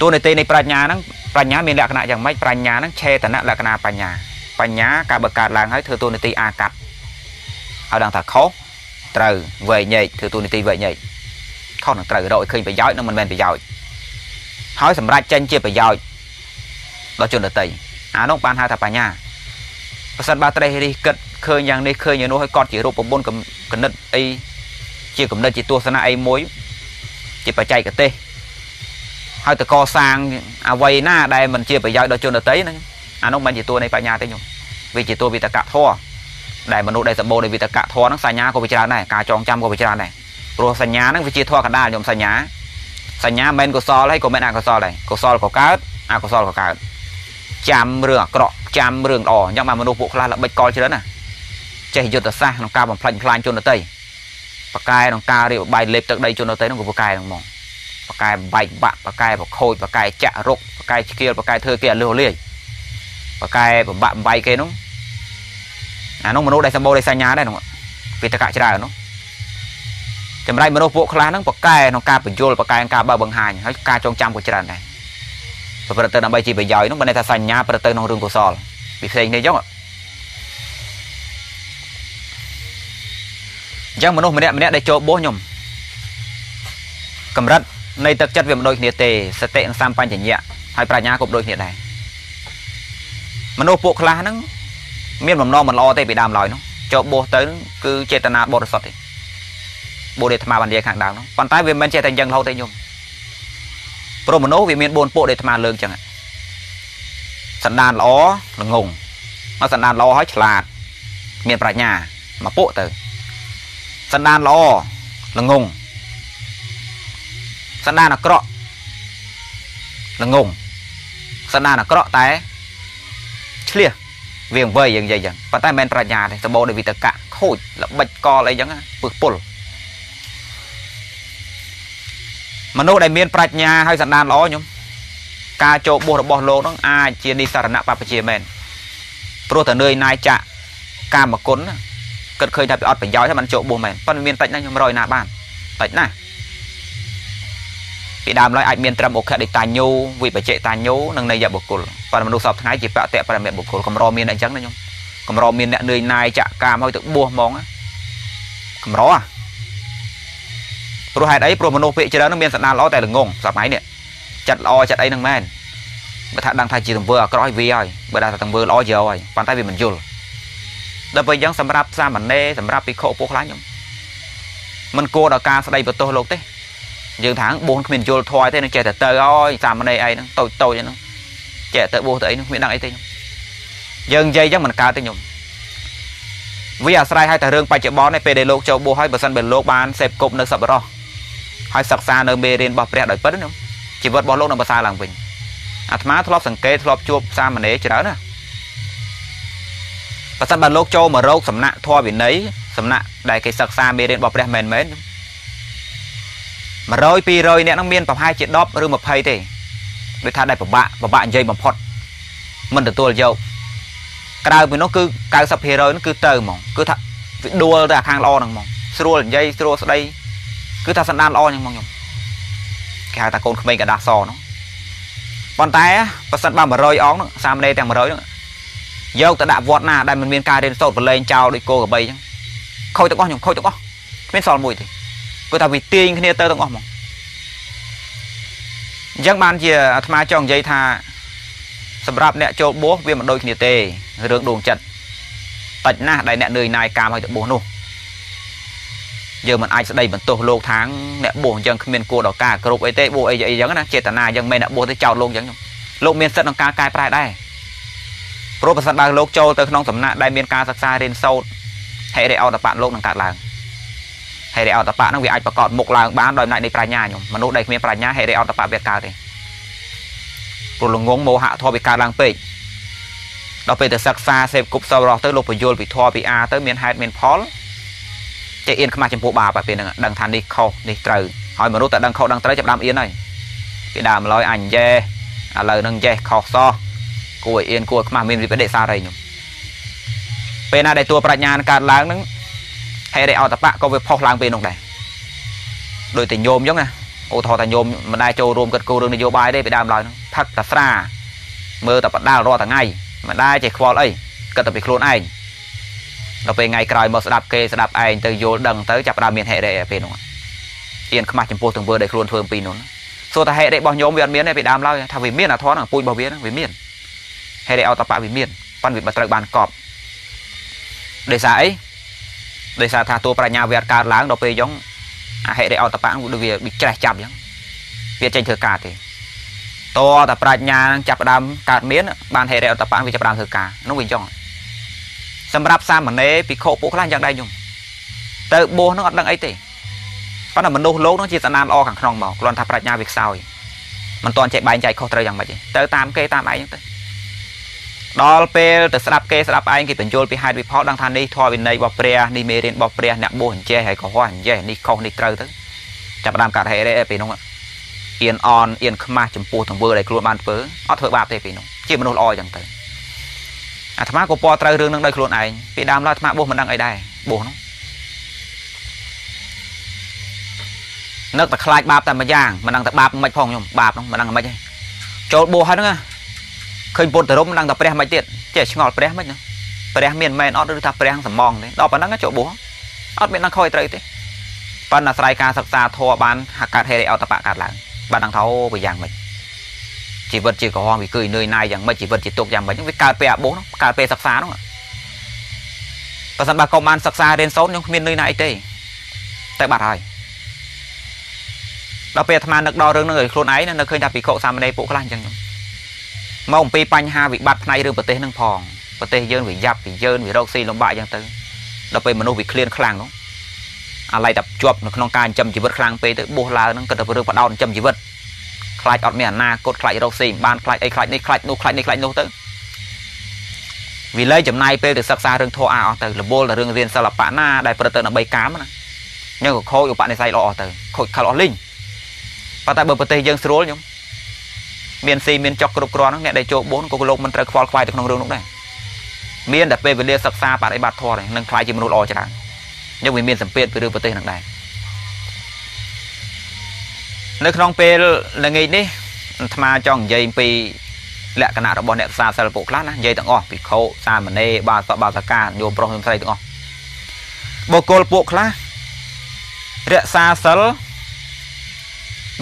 តួនាទីនៃប្រាជ្ញាហ្នឹងប្រាជ្ញាមានលក្ខណៈយ៉ាងម៉េចប្រាជ្ញាហ្នឹងឆេតនៈលក្ខណៈបញ្ញាបញ្ញាការបើកើតឡើងហើយធ្វើតួនាទីអាកាត់ឲ្យដឹងថាខុសត្រូវវែងញែកធ្វើតួនាទីវែងញែកខុសនឹងត្រូវរកឲ្យឃើញប្រយោជន៍នឹងមិនមែនប្រយោជន៍ហើយសម្រាប់ចេញជាប្រយោជន៍ដល់ជនដតី អានោះបានហៅថាបញ្ញាប្រសិនបើត្រេះរិះគិតឃើញយ៉ាងនេះឃើញយ៉ាងនោះហើយគាត់ជារូបបុណ្យកណិតអីជាគំនិតជាទស្សនៈអីមួយជាបច្ចេកទេសហើយតកសាងអ្វីណាដែលមិនជាប្រយោជន៍ដល់ជនដតីហ្នឹងអានោះមិនជាតួនៃបញ្ញាទេខ្ញុំវាជាតួវិតកធម៌ដែលមនុស្សដែលសម្បូរដោយវិតកធម៌ហ្នឹងសញ្ញាក៏វិច្រើនដែរការចងចាំក៏វិច្រើនដែរព្រោះសញ្ញាហ្នឹងវាជាធម៌កណ្ដាលខ្ញុំសញ្ញាសញ្ញាមិនកុសលហើយក៏មិនអកុសលដែរកុសលក៏កើតអកុសលក៏កើត ចាំរឿងអាក្រក់ចាំរឿងល្អអញ្ចឹងមកមនុស្សពួកខ្លះល្បិចកលច្រើនណាចេះយុទ្ធសាស្ត្រក្នុងការបំផ្លិចបំផ្លាញជនដតីបកកែក្នុងការរៀបបាយលេបទឹកដីជនដតីហ្នឹងក៏បកកែហ្នឹងហ្មងបកកែបែកបាក់បកកែបខូចបកកែចាក់រុកបកកែឆ្កៀលបកកែធ្វើគេឲ្យលឺលាយបកកែបំបាក់បំបាយគេហ្នឹងអានោះមនុស្សដែលសម្បូរដោយសញ្ញាដែរហ្នឹងវិតកៈច្រើននោះចម្រៃមនុស្សពួកខ្លះហ្នឹងបកកែក្នុងការបញ្យលបកកែក្នុងការបើបង្ហាញហើយការចងចាំក៏ច្រើនដែរ ប្រព្រឹត្តទៅដើម្បីជាប្រយោជន៍ហ្នឹងបើន័យថាសញ្ញាប្រព្រឹត្តទៅក្នុងរឿងកុសលពីផ្សេងនេះអញ្ចឹងអញ្ចឹងមនុស្សម្នាក់ម្នាក់ដែលចូលបោះខ្ញុំកម្រិតនៃទឹកចិត្តវាមិនដូចគ្នាទេសតិនិងសម្បញ្ញៈហើយប្រាជ្ញាក៏ដូចគ្នាដែរមនុស្សពួកខ្លះហ្នឹងមានបំណងមិនល្អទេពីដើមឡើយនោះចូលបោះទៅគឺចេតនាបរិសុទ្ធទេបូរអាត្មាបាននិយាយខាងដើមនោះប៉ុន្តែវាមិនមែនចេះតែយ៉ាងរហូតទេញោម ព្រោះមនុស្សវាមាន4ពួកដែលអាត្មាលើកចឹងសន្តានល្អល្ងងមកសន្តានល្អហើយឆ្លាត មានប្រាជ្ញាមកពួកទៅសន្តានល្អល្ងងសន្តានអាក្រក់ល្ងងសន្តានអាក្រក់តែឆ្លៀសវាងវៃយ៉ាងនិយាយចឹងប៉ុន្តែមិនមែនប្រាជ្ញាទេសម្បូរដោយវិតកៈខូចល្បិចកលអីចឹងពឹសពុល មនុស្សដែលមានប្រាជ្ញាហើយសន្តានល្អខ្ញុំការចូលបួសរបស់លោកនឹងអាចជានិសរណៈបព្វជិមែនព្រោះតែនឿយណាយចាក់កាមគុណគិតឃើញថាវាអត់ប្រយោជន៍ហើយมันចូលបួសមែនប៉ុន្តែមានតិចណាស់ខ្ញុំរយណាបានតិចណាស់ពីដើមឡើយអាចមានត្រឹមអុខតិតាញូវិបច្ចេតាញូនិងនៃយបុគ្គលប៉ុន្តែមនុស្សសពថ្ងៃជាបតៈប្រមេបុគ្គលកម្រមានអញ្ចឹងណាខ្ញុំកម្រមានអ្នកនឿយណាយចាក់កាមហើយទៅបួសហ្មងកម្រ ព្រោះហេតុអីព្រោះមនុស្សភាគច្រើននឹងមានសណ្ដានល្អតែល្ងងសម័យនេះចិត្តល្អចិត្តអីនឹងមែនបើថាដឹងថាជាទង្វើអាក្រក់ឲ្យវាហើយបើថាទង្វើល្អយកហើយប៉ុន្តែវាមិនយល់ដល់ពេលអញ្ចឹងសម្រាប់សាមណេរសម្រាប់ភិក្ខុពួកខ្លះខ្ញុំមិនគួរដល់ការស្ដីបន្ទោសលោកទេយើងថាបួនគ្មានយល់ធွာយទេនឹងចេះតែទៅអើយសាមណេរអីហ្នឹងតូចតូចហ្នឹងចេះតែបួសទៅអីហ្នឹងគ្មានដឹងអីទេខ្ញុំយើងនិយាយអញ្ចឹងមិនកើតទេខ្ញុំវាអាស្រ័យឲ្យតែរឿងបច្ចុប្បន្នឯពេលដែលលោកចូលបួសហើយបើសិនបើលោកបានសេពគប់នៅសប្បុរស ហើយសិក្សានៅមេរៀនរបស់ព្រះដោយពិតខ្ញុំជីវិតរបស់លោកនឹងប្រសើរឡើងវិញអាត្មាធ្លាប់សង្កេតធ្លាប់ជួបសាមណេរច្រើនណាបើសិនបើលោកចូលមករោគសំណាក់ធម៌វិន័យសំណាក់ដែលគេសិក្សាមេរៀនរបស់ព្រះមែនមែន100 200អ្នកហ្នឹងមានប្រហែលជា10ឬ20ទេដូចថាដែលពិបាកពិបាកនិយាយបំផុតមិនទទួលយកក្រៅពីនោះគឺ90%នោះគឺទៅហ្មងគឺថាវាដួលទៅអាខាងល្អហ្នឹងហ្មងស្រួលនិយាយស្រួលស្ដី គឺថាសន្តានល្អយ៉ាងមកខ្ញុំគេហៅថាកូនក្មេងកដាសនោះប៉ុន្តែប៉ះសិនបាន100អង្គនោះសាមណេរទាំង100នោះយកទៅដាក់វត្តណាដែលមិនមានការរៀនសូត្របលែងចោលដោយគោកបីអញ្ចឹងខូចទាំងអស់ខ្ញុំខូចទាំងអស់គ្មានសល់មួយទេគាត់ថាវាទាញគ្នាទៅទាំងអស់ហ្មងអញ្ចឹងបានជាអាត្មាចង់និយាយថាសម្រាប់អ្នកចូលបួសវាមិនដូចគ្នាទេរឿងដួងចិត្តតិចណាស់ដែលអ្នកនឿយណាយកាមឲ្យទៅបួសនោះ យើងមិនអាចស្ដីបន្ទោសលោកថាងអ្នកបួសអញ្ចឹងគ្មានគួរដល់ការគ្រប់អីទេបួសអីអីអញ្ចឹងណាចេតនាអញ្ចឹងមិនអ្នកបួសទៅចោតលោកអញ្ចឹងលោកមានសិទ្ធិក្នុងការកែប្រែដែរព្រោះប្រសិនបើលោកចូលទៅក្នុងសំណាក់ដែលមានការសិក្សារៀនសូត្រហេរិអោតបៈលោកនឹងកើតឡើងហេរិអោតបៈនឹងវាអាចប្រកបមុខឡើងបានដោយអំណាចនៃប្រាជ្ញាខ្ញុំមនុស្សដែលគ្មានប្រាជ្ញាហេរិអោតបៈវាកើតទេព្រោះល្ងងមោហៈធម៌វាកើតឡើងពេកដល់ពេលទៅសិក្សាសេពគប់សរោះទៅលោកបញ្យលពីធម៌ពីអាទៅមានហេតុមានផល ចេះអៀនខ្មាស់ចំពោះបាបពេលហ្នឹងដឹងថានេះខុសនេះត្រូវហើយមនុស្សតែដឹងខុសដឹងត្រូវចាប់ដើមអៀនហើយពីដើមឡើយអញយេឥឡូវនឹងចេះខុសសោះគួរអៀនគួរខ្មាស់មានវិបដិសារីខ្ញុំពេលណាដែលតួប្រាជ្ញាកើតឡើងហ្នឹងហេរិអតបៈក៏វាផុសឡើងពេលនោះដែរដោយតែញោមអញ្ចឹងណាអូថោថាញោមមិនដែលចូលរួមគិតគូររឿងនយោបាយទេពីដើមឡើយហ្នឹងផឹកតាស្រាមើលតែបដាលរាល់ថ្ងៃមិនដែលចេះខ្វល់អីគិតតែពីខ្លួនឯង ដល់ពេលថ្ងៃក្រោយមកស្ដាប់គេស្ដាប់ឯងទៅយល់ដឹងទៅចាប់ដើមមានហេរិពេលនោះអៀនខ្មាស់ចំពោះទង្វើដែលខ្លួនធ្វើពីនោះសួរថាហេរិរបស់ញោមវាអត់មានទេពីដើមឡើយថាវាមានអាធនពូជរបស់វាហ្នឹងវាមានហេរិអតបៈវាមានប៉ុន្តែវាមិនត្រូវបានកប់ដោយសារអីដោយសារថាតួប្រាជ្ញាវាអត់កើតឡើងដល់ពេលយ៉ងអហិរិអតបៈនោះវាវាច្រេះចាប់អញ្ចឹងវាចេញធ្វើការទេតតែប្រាជ្ញានឹងចាប់ផ្ដើមកើតមានបានហិរិអតបៈវាចាប់ផ្ដើមធ្វើការនោះវាអញ្ចឹង សម្រាប់សាមណេរភិក្ខុពួកខ្លះយ៉ាងដែរខ្ញុំទៅបួសនឹងអត់ដឹងអីទេប៉ុន្តែមនុស្សលោកនឹងជាសណ្ដានល្អខាងក្នុងមកគ្រាន់ថាប្រាជ្ញាវាខ្សោយមិនទាន់ចេះបែងចែកខុសត្រូវយ៉ាងម៉េចទេទៅតាមគេតាមឯងទៅដល់ពេលទៅស្ដាប់គេស្ដាប់ឯងគេបញ្យល់ពីហេតុវិផលដឹងថានេះធម៌វិន័យរបស់ព្រះនេះមេរៀនរបស់ព្រះអ្នកបួសអញ្ចេះហើយកុហកអញ្ចេះនេះខុសនេះត្រូវទៅចាប់ដើមកាត់ហេរេពេលនោះអៀនអនអៀនខ្មាស់ចំពោះទង្វើដែលខ្លួនបានធ្វើអត់ធ្វើបាបទេពេលនោះជាមនុស្សល្អអញ្ចឹងទៅ អាត្មាក៏ពណ៌ត្រូវរឿងនឹងដោយខ្លួនឯងពីដើមឡើយអាត្មាបួសមិនដឹងអីដែរបួសនោះនឹកតែខ្លាចបាបតែមួយយ៉ាងមិនដឹងតែបាបមិនផងខ្ញុំបាបនោះមិនដឹងមិនទេចូលបួសហើយហ្នឹងឃើញពុទ្ធរមនឹងតែព្រះមិនទៀតចេះឆ្ងល់ព្រះមិនណាព្រះមានមែនអត់ឬថាព្រះសំងទេដល់ប៉ុណ្ណឹងចូលបួសអត់មានដឹងខុសត្រូវទេប៉ុន្តែអាស្រ័យការសិក្សាធម៌បានហាក់កើតហេរិអតបៈកើតឡើងបានដឹងថាអូវាយ៉ាងម៉េច ជីវិតជាក្រហមវាគឺនឿយណាយយ៉ាងម៉េចជីវិតជាទុកយ៉ាងម៉េចវាកើតពេលអាបោះកើតពេលសិក្សានោះបើសិនបើកុំបានសិក្សារៀនសូត្រខ្ញុំគ្មាននឿយណាយអីទេតែបាត់ហើយដល់ពេលអាត្មានឹកដល់រឿងហ្នឹងឲ្យខ្លួនឯងនៅឃើញថាភិក្ខុសាមណេរពួកខ្លះអញ្ចឹងខ្ញុំមកអំពីបញ្ហាវិបត្តិផ្នែករឿងប្រទេសនឹងផងប្រទេសយើងវាយ៉ាប់វាយឺនវារកស៊ីលំបាកអញ្ចឹងទៅដល់ពេលមនុស្សវាឃ្លានខ្លាំងនោះអាឡ័យតែជាប់នៅក្នុងការចិញ្ចឹមជីវិតខ្លាំងពេកទៅបោះឡើងហ្នឹងគាត់ទៅរឿងបដោតចិញ្ចឹមជីវិត ខ្លាចអត់មានអនាគតខ្លាចរកស៊ីមិនបានខ្លាចអីខ្លាចនេះខ្លាចនោះខ្លាចនេះខ្លាចនោះទៅវាលើចំណាយពេលទៅសិក្សារឿងធម៌អាអស់ទៅរវល់តែរឿងរៀនសិល្បៈណាដែលប្រឹកទៅដើម្បីកាមណាញ៉ឹងក៏ខូចឧបនិស្ស័យល្អអស់ទៅខូចខលអស់លីងប៉ុន្តែបើប្រទេសយើងស្រួលខ្ញុំមានស៊ីមានចុកគ្រប់គ្រាន់ហ្នឹងអ្នកដែលចូលបួនក៏លោកមិនត្រូវខ្វល់ខ្វាយទៅក្នុងរឿងនោះដែរមានតែពេលវេលាសិក្សាបរិបត្តិធម៌នឹងខ្លាយជាមនុស្សល្អច្រើនយើងវាមានសម្ពាធពីរឿងប្រទេសហ្នឹងដែរ នៅក្នុងពេលល្ងាចនេះអាត្មាចង់និយាយពីលក្ខណៈរបស់អ្នកសាសិលពុខ្លះណានិយាយទាំងអស់ពីខោសាមណេរបាសបាសកាញោមប្រុសញោមស្រីទាំងអស់បុគ្គលពួកខ្លះរក្សាសិល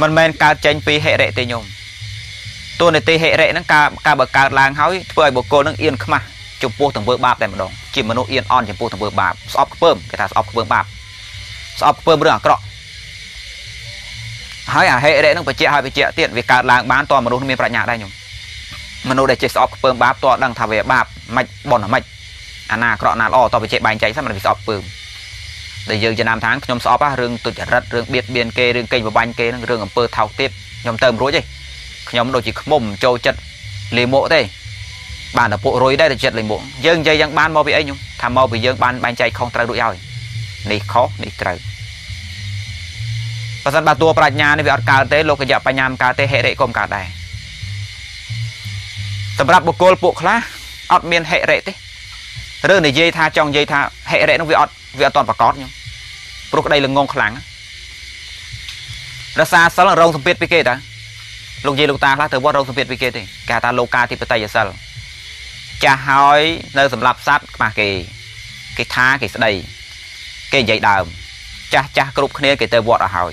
មិនមែនកើតចេញពីហិរិទេញោមតួនាទីហិរិហ្នឹងការការបើកើតឡើងហើយធ្វើឲ្យបុគ្គលហ្នឹងអៀនខ្មាស់ចំពោះទង្វើបាបតែម្ដងជាមនុស្សអៀនអន់ចំពោះទង្វើបាបស្អប់ខ្ពើមគេថាស្អប់ខ្ពើមបាបស្អប់ខ្ពើមរឿងអាក្រក់ ហើយអាហិរិហ្នឹងបញ្ជាក់ឲ្យបញ្ជាក់ទៀតវាកើតឡើងបានតើមនុស្សមានប្រាជ្ញាដែរញោមមនុស្សដែលចេះស្អប់ខ្ពើមបាបតើដឹងថាវាបាបមិនបន់មិនអាណាអាក្រក់ណាល្អតើបញ្ជាក់បែងចែកសិនមិនវាស្អប់ខ្ពើមដែលយើងចំណាំថាខ្ញុំស្អប់រឿងទុច្ចរិតរឿងបៀតបៀនគេរឿងកេងប្របាញ់គេនឹងរឿងអំពើថោកទាបខ្ញុំទៅមិនរួចទេខ្ញុំដូចជាខ្មុំចូលចិត្តលេមកទេបានតែពួករុយដែរតែចិត្តលេមកយើងនិយាយយ៉ាងបានមកពីអីខ្ញុំថាមកពីយើងបានបែងចែកខុសត្រូវរួចហើយនេះខុសនេះត្រូវ បើសិនបើតួប្រាជ្ញានេះវាអត់កើតទេលោកយៈបញ្ញាមិនកើតទេហេរិក៏មិនកើតដែរសម្រាប់បុគ្គលពួកខ្លះអត់មានហេរិទេឬនិយាយថាចង់និយាយថាហេរិនោះវាអត់វាអត់តប្រកបខ្ញុំព្រោះក្តីល្ងងខ្លាំងរសារសិលរងសម្ពាធពីគេតាលោកយាយលោកតាខ្លះទៅវត្តរងសម្ពាធពីគេទេគេថាលោកាធិបតេយ្យសិលចាស់ហើយនៅសម្រាប់សัตว์ខ្មាស់គេគេថាគេស្ដីគេនិយាយដើម ចាស់ចាស់គ្រប់គ្នាគេទៅវត្តឲ្យហើយ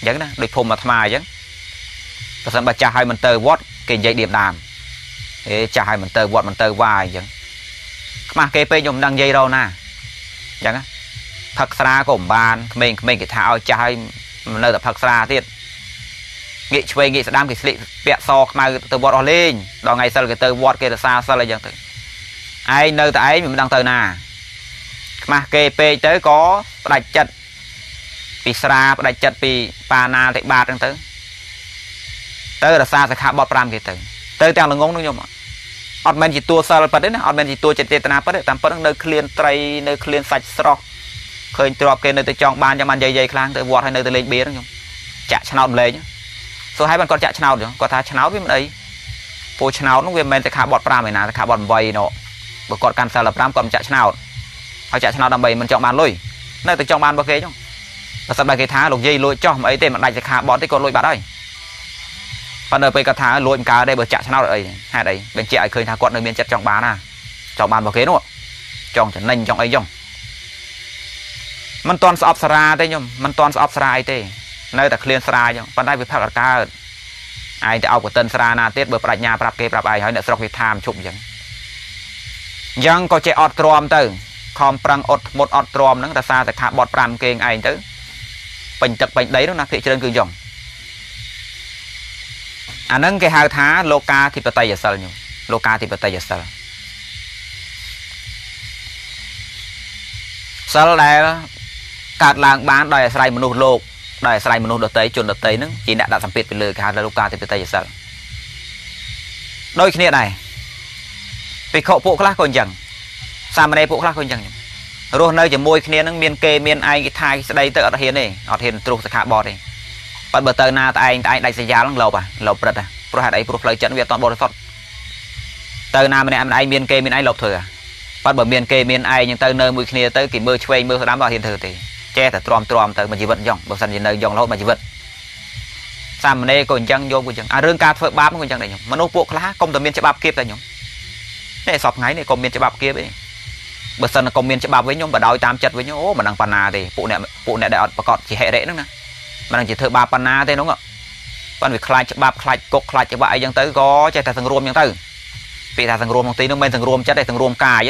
អញ្ចឹងណាដូចភូមិអាត្មាអញ្ចឹងបើសិនបើចាស់ហើយមិនទៅវត្តគេនិយាយឌៀមដាមអេចាស់ហើយមិនទៅវត្តមិនទៅវាយអញ្ចឹងខ្មាស់គេពេកខ្ញុំមិនដឹងនិយាយរោណាអញ្ចឹងផឹកស្រាក៏មិនបានក្មេងៗគេថាឲ្យចាស់ហើយនៅតែផឹកស្រាទៀតងាកឆ្វេងងាកស្ដាំគេស្លៀកពាក់សខ្មៅទៅវត្តអស់លេងដល់ថ្ងៃសិលគេទៅវត្តគេរសាសិលអីចឹងទៅឯងនៅតែឯងមិនដឹងទៅណាខ្មាស់គេពេកទៅក៏ផ្ដាច់ចិត្ត ពីស្រាផ្ដាច់ចិត្តពីបាណាតិបាតហ្នឹងទៅទៅរសាសិក្ខាបទ5គេទៅទៅទាំងល្ងងនឹងខ្ញុំអត់មែនជាតួសិលប៉ិតទេណាអត់មែនជាតួចេតនាប៉ិតទេតាមប៉ិតនៅឃ្លានត្រីនៅឃ្លានសាច់ស្រស់ឃើញទ្របគេនៅទៅចង់បានយ៉ាងបានយាយយាយខ្លាំងទៅវត្តហើយនៅទៅលេងបៀហ្នឹងខ្ញុំចាក់ឆ្នោតម្លេងសួរឲ្យបានគាត់ចាក់ឆ្នោតគាត់ថាឆ្នោតវាមិនអីពូឆ្នោតនោះវាមិនមែនតែខាបត់5ឯណាតែខាបត់8ណោបើគាត់កាន់សិល5គាត់មិនចាក់ឆ្នោតហើយចាក់ឆ្នោតដើម្បីមិនចង់បានលុយនៅតែចង់បានរបស់គេចឹង បើសិនបើគេថាលោកយាយលួចចោះមិនអីទេមិនដាច់សិក្ខាបទទេគាត់លួចបាត់ហើយប៉ុន្តែពេលគាត់ថាលួចមិនកើតទេបើចាក់ឆ្នោតអីហេតុអីបញ្ជាក់ឲ្យឃើញថាគាត់នៅមានចិត្តចង់បានណាចង់បានរបស់គេនោះចង់ចំណេញចង់អីចឹងមិនតន់ស្អប់សារាទេខ្ញុំមិនតន់ស្អប់សារាអីទេនៅតែឃ្លានស្រាចឹងប៉ុន្តែវាផឹកអត់កើតឯងទៅអោបកតិនស្រាណាទៀតបើប្រាជ្ញាប្រាប់គេប្រាប់ឯងហើយអ្នកស្រុកវាថាមជប់ចឹងអញ្ចឹងក៏ចេះអត់ទ្រាំទៅខំប្រឹងអត់ធ្មត់អត់ទ្រាំហ្នឹងតែសារតែខាបត់5គេងឯងទៅ ពេញទឹកពេញដីនោះណាភាកច្រើនគឺយ៉ងអាហ្នឹងគេហៅថាលោកាធិបតេយ្យសិលញោមលោកាធិបតេយ្យសិលសិលដែលកើតឡើងបានដោយអាស្រ័យមនុស្សលោកដោយអាស្រ័យមនុស្សដតីជនដតីហ្នឹងជាអ្នកដាក់សម្ពាធពីលើគេហៅថាលោកាធិបតេយ្យសិលដូចគ្នាដែរភិក្ខុពួកខ្លះក៏អញ្ចឹងសាមណេរពួកខ្លះក៏អញ្ចឹង រស់នៅជាមួយគ្នានឹងមានគេមានឯងគេថាស្ដីទៅអត់ហ៊ានទេអត់ហ៊ានទ្រុសសខាបតទេប៉ុន្តែបើទៅណាតែឯងតែឯងដាច់សយ៉ាលនឹងលោបហ่ะលោបព្រឹត្តហ่ะព្រោះហេតុអីព្រោះផ្លូវចិត្តវាអត់តបរិសុទ្ធទៅណាម្នាក់ម្នាក់ឯងមានគេមានឯងលោបធ្វើប៉ុន្តែបើមានគេមានឯងហ្នឹងទៅនៅមួយគ្នាទៅគេមើលឆ្វេងមើលស្ដាំអត់ហ៊ានធ្វើទេចេះតែទ្រាំទ្រាំទៅមួយជីវិតអញ្ចឹងបើសិនជានៅយ៉ងរហូតមួយជីវិតសាមណេរក៏អញ្ចឹងយកក៏អញ្ចឹងអារឿងការធ្វើបាបក៏អញ្ចឹងដែរខ្ញុំមនុស្សពួកខ្លះកុំតែមានច្បាប់គៀបតែខ្ញុំនេះសពថ្ងៃនេះកុំមានច្បាប់គៀបទេ បើសិនកុំមានច្បាប់វិញខ្ញុំបដោយតាមចិត្តវិញអូមិនដឹងបណ្ណាទេពួកអ្នកពួកអ្នកដែលអត់ប្រកាសជាហិរិហ្នឹងណាមិនដឹងជាធ្វើបាបបណ្ណាទេនោះប៉ុន្តែវាខ្លាចច្បាប់ខ្លាចគុកខ្លាចច្បាប់អីចឹងទៅក៏ចេះតែសង្រួមចឹងទៅពីថាសង្រួមក្នុងទីនោះមិនសង្រួមចិត្តទេសង្រួមកាយ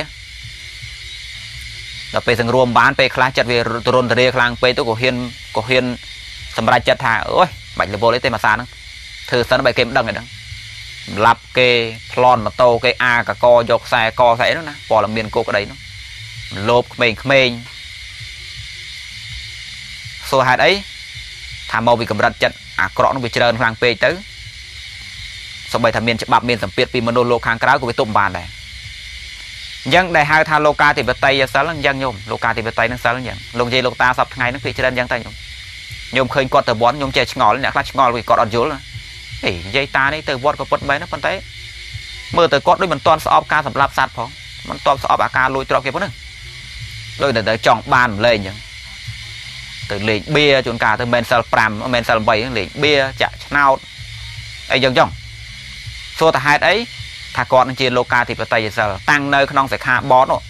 ដល់ពេលសង្រួមបានពេលខ្លះចិត្តវាទរនទរាខ្លាំងពេកទៅក៏ហ៊ានក៏ហ៊ានសម្រេចចិត្តថាអូយបាច់លវលអីទេមួយសាហ្នឹងធ្វើសិនបើគេមិនដឹងឯហ្នឹងសម្លាប់គេប្លន់ម៉ូតូគេអាកកយកខ្សែកខ្សែហ្នឹងណាព័ត៌មានគោកក្តីហ្នឹង លោបក្មេងក្មេងសួរហេតុអីថាមកពីកម្រិតចិត្តអាក្រក់នោះវាច្រើនខ្លាំងពេកទៅសម្បីថាមានច្បាប់មានសម្ពាធពីមនុស្សលោកខាងក្រៅក៏វាទប់បានដែរអញ្ចឹងដែលហៅថាលោកាធិបតេយ្យសិលអញ្ចឹងញោមលោកាធិបតេយ្យនឹងសិលអញ្ចឹងលោកនិយាយលោកតាសពថ្ងៃហ្នឹងភាគច្រើនអញ្ចឹងតែញោមញោមឃើញគាត់ទៅវត្តញោមចេះឆ្ងល់អ្នកខ្លះឆ្ងល់ vì គាត់អត់យល់អេនិយាយតានេះទៅវត្តក៏ពិតមែនណាប៉ុន្តែមើលទៅគាត់ដូចមិនទាន់ស្អប់ការសម្លាប់សត្វផងមិនទាន់ស្អប់អាការលួចទ្រព្យគេប៉ុណ្ណឹង ដូចតែចង់បានម្លេងអញ្ចឹងទៅលេងបៀជួនកាលទៅមិនសិល5មិនសិល8លេងបៀចាក់ឆ្នោតអីយ៉ាងចឹងសួរតាហេតុអីថាគាត់នឹងជាលោកាធិបតេយ្យសិលតាំងនៅក្នុងសិក្ខាបទនោះ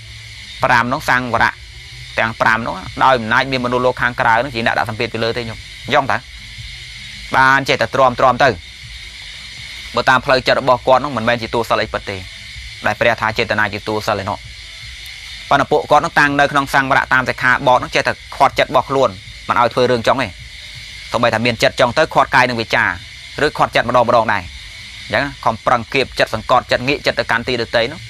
5នោះសង្វរៈទាំង5នោះដោយអំណាចមានមនុស្សលោកខាងក្រៅនឹងជាអ្នកដាក់សម្ពាធពីលើទេខ្ញុំយ៉ងតើបានចេះតែទ្រាំទ្រាំទៅបើតាមផ្លូវចិត្តរបស់គាត់នោះមិនមែនជាតួសិលអីពិតទេដែលព្រះថាចេតនាជាតួសិលឯនោះ ប៉ុន្តែពួកគាត់នឹងតាំងនៅក្នុងសង្វរៈតាមសិក្ខាបទនឹងចេះតែខាត់ចិត្តរបស់ខ្លួនមិនឲ្យធ្វើរឿងចង់ទេទោះបីថាមានចិត្តចង់ទៅខាត់កាយនឹងវិចារឬខាត់ចិត្តម្ដងម្ដងដែរអញ្ចឹងខំប្រឹងគៀបចិត្តសង្កត់ចិត្តងាកចិត្តទៅកាន់ទីដតីនោះ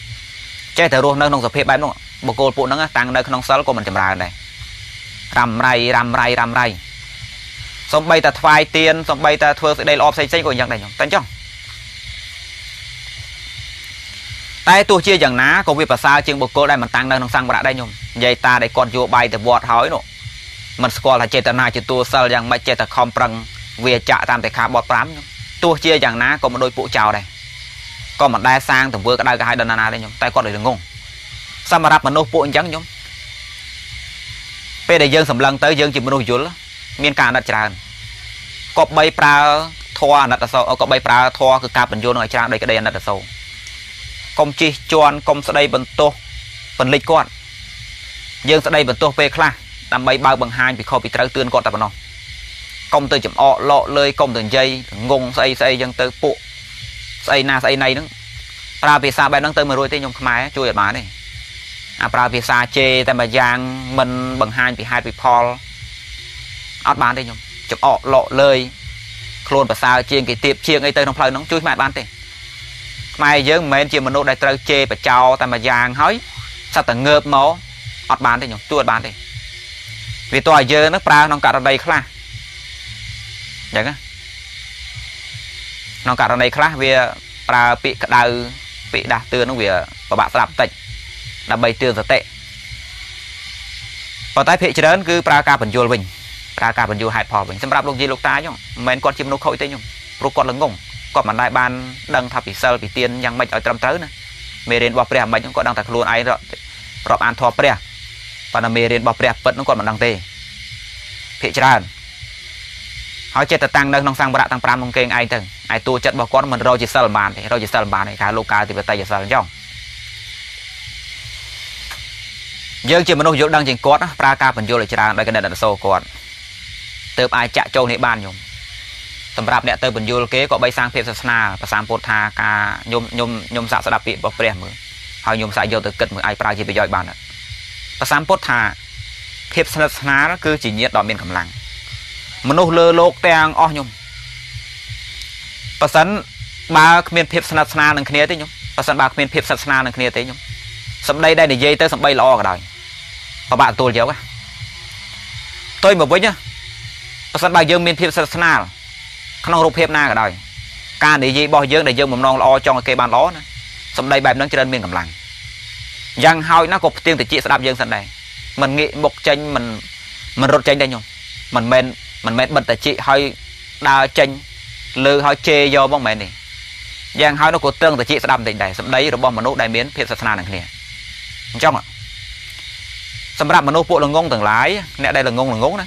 ចេះតែរស់នៅក្នុងសភាពបែបនោះបុគ្គលពួកហ្នឹងតាំងនៅក្នុងសិលក៏មិនចម្រើនដែររ៉ាំរៃរ៉ាំរៃរ៉ាំរៃសំបីតែថ្វាយទៀនសំបីតែធ្វើសេចក្តីល្អផ្សេងផ្សេងក៏យ៉ាងដែរខ្ញុំតែអញ្ចឹង តែទោះជាយ៉ាងណាក៏វាប្រសើរជាងបុគ្គលដែលមិនតាំងនៅក្នុងសង្វរៈដែរខ្ញុំនិយាយតាដែលគាត់យកបាយទៅវត្តហើយនោះមិនស្គាល់ថាចេតនាជាតួសិលយ៉ាងម៉េចចេះតែខំប្រឹងវាចាក់តាមតែខាបត់5ខ្ញុំទោះជាយ៉ាងណាក៏មិនដូចពួកចោលដែរក៏មិនដែលសាងទង្វើក្តៅក្រហាយដល់ណាណាទេខ្ញុំតែគាត់ដូចងងសម្រាប់មនុស្សពួកអញ្ចឹងខ្ញុំពេលដែលយើងសម្លឹងទៅយើងជាមនុស្សយល់មានការអាណិតច្រើនក៏បីប្រើធរអាណិតអសោក៏បីប្រើធរគឺការបញ្យល់នឹងឲ្យច្រើនដោយក្តីអាណិតអសោ កុំជិះជន់កុំស្ដីបន្ទោសបន្លិចគាត់យើងស្ដីបន្ទោសពេលខ្លះដើម្បីបើកបង្ហាញពីខុសពីត្រូវទឿនគាត់តែប៉ុណ្ណោះកុំទៅចំអកលក់លើយកុំទៅនិយាយងងស្អីស្អីចឹងទៅពួកស្អីណាស្អីណៃហ្នឹងប្រើភាសាបែបហ្នឹងទៅមិនរួចទេខ្ញុំខ្មែរជួយអត់បានទេអាប្រើភាសាជេរតែមួយយ៉ាងមិនបង្ហាញពីហេតុពីផលអត់បានទេខ្ញុំចំអកលក់លើយខ្លួនប្រសើរជាងគេទៀបជាងអីទៅក្នុងផ្លូវហ្នឹងជួយខ្មែរបានទេ ខ្មែរយើងមិនមែនជាមនុស្សដែលត្រូវជេរបចោតែមួយយ៉ាងហើយសត្វតែងើបមកអត់បានទេខ្ញុំទួតបានទេវាតើឲ្យយើងនឹងប្រើក្នុងករណីខ្លះអញ្ចឹងក្នុងករណីខ្លះវាប្រើពាក្យក្តៅពាក្យដាស់តឿននោះវាពិបាកស្ដាប់បន្តិចដើម្បីទឿនសតិប៉ុន្តែភាគច្រើនគឺប្រើការបញ្យលវិញប្រើការបញ្យលហេតុផលវិញសម្រាប់លោកយាយលោកតាខ្ញុំមិនមែនគាត់ជាមនុស្សខូចទេខ្ញុំព្រោះគាត់ល្ងង គាត់មិនដែលបានដឹងថាពិសិលពីទៀនយ៉ាងម៉េចឲ្យត្រឹមត្រូវណាមេរៀនរបស់ព្រះមិនគាត់ដឹងតែខ្លួនឯងរាប់អានធម៌ព្រះប៉ុន្តែមេរៀនរបស់ព្រះពិតនោះគាត់មិនដឹងទេភាកច្រើនហើយចិត្តទៅតាំងនៅក្នុងសង្វរៈទាំង5ក្នុងគេងឯងទៅឯតួចិត្តរបស់គាត់មិនរកជាសិលបានទេរកជាសិលបានទេគេលោកកាលទីបតីសិលអញ្ចឹងយើងជាមនុស្សយល់ដឹងជាងគាត់ប្រើការបញ្យល់ឲ្យច្រើនដោយកណិតអសោគាត់ទើបអាចចាក់ចូលនេះបានខ្ញុំ សម្រាប់អ្នកទៅបញ្យលគេក៏បីសាងភាពសាសនាប្រសាមពុទ្ធថាការខ្ញុំខ្ញុំខ្ញុំសាកស្ដាប់ពាក្យរបស់ព្រះមើលហើយខ្ញុំសាកយកទៅគិតមើលអាចប្រើជាប្រយោជន៍បានប្រសាមពុទ្ធថាភាពស្និទ្ធស្នាលគឺជាញាតដ៏មានកម្លាំងមនុស្សលើលោកទាំងអស់ខ្ញុំប៉ះសិនបើគ្មានភាពស្និទ្ធស្នាលនឹងគ្នាទេខ្ញុំប៉ះសិនបើគ្មានភាពស្និទ្ធស្នាលនឹងគ្នាទេខ្ញុំសម្ដីដែលនិយាយទៅសម្ដីល្អក៏ដោយពិបាកទទួលយកផ្ទុយមកវិញប៉ះសិនបើយើងមានភាពស្និទ្ធស្នាល ក្នុងរូបភាពណាក៏ដោយការនិយាយរបស់យើងដែលយើងបំណងល្អចង់ឲ្យគេបានល្អណាសម្ដីបែបហ្នឹងច្រើនមានកម្លាំងយ៉ាងហើយណាក៏ផ្ទៀងតិចស្ដាប់យើងសិនដែរមិនងាកមុខចេញមិនមិនរត់ចេញដែរខ្ញុំមិនមែនមិនមែនបិទតិចហើយដើរចេញលើហើយជេរយកមកមិនមែនទេយ៉ាងហើយនោះក៏ទើងតិចស្ដាប់បន្តិចដែរសម្ដីរបស់មនុស្សដែលមានភាពសាសនានឹងគ្នាអញ្ចឹងសម្រាប់មនុស្សពួកល្ងងទាំងឡាយអ្នកដែលល្ងងល្ងងណា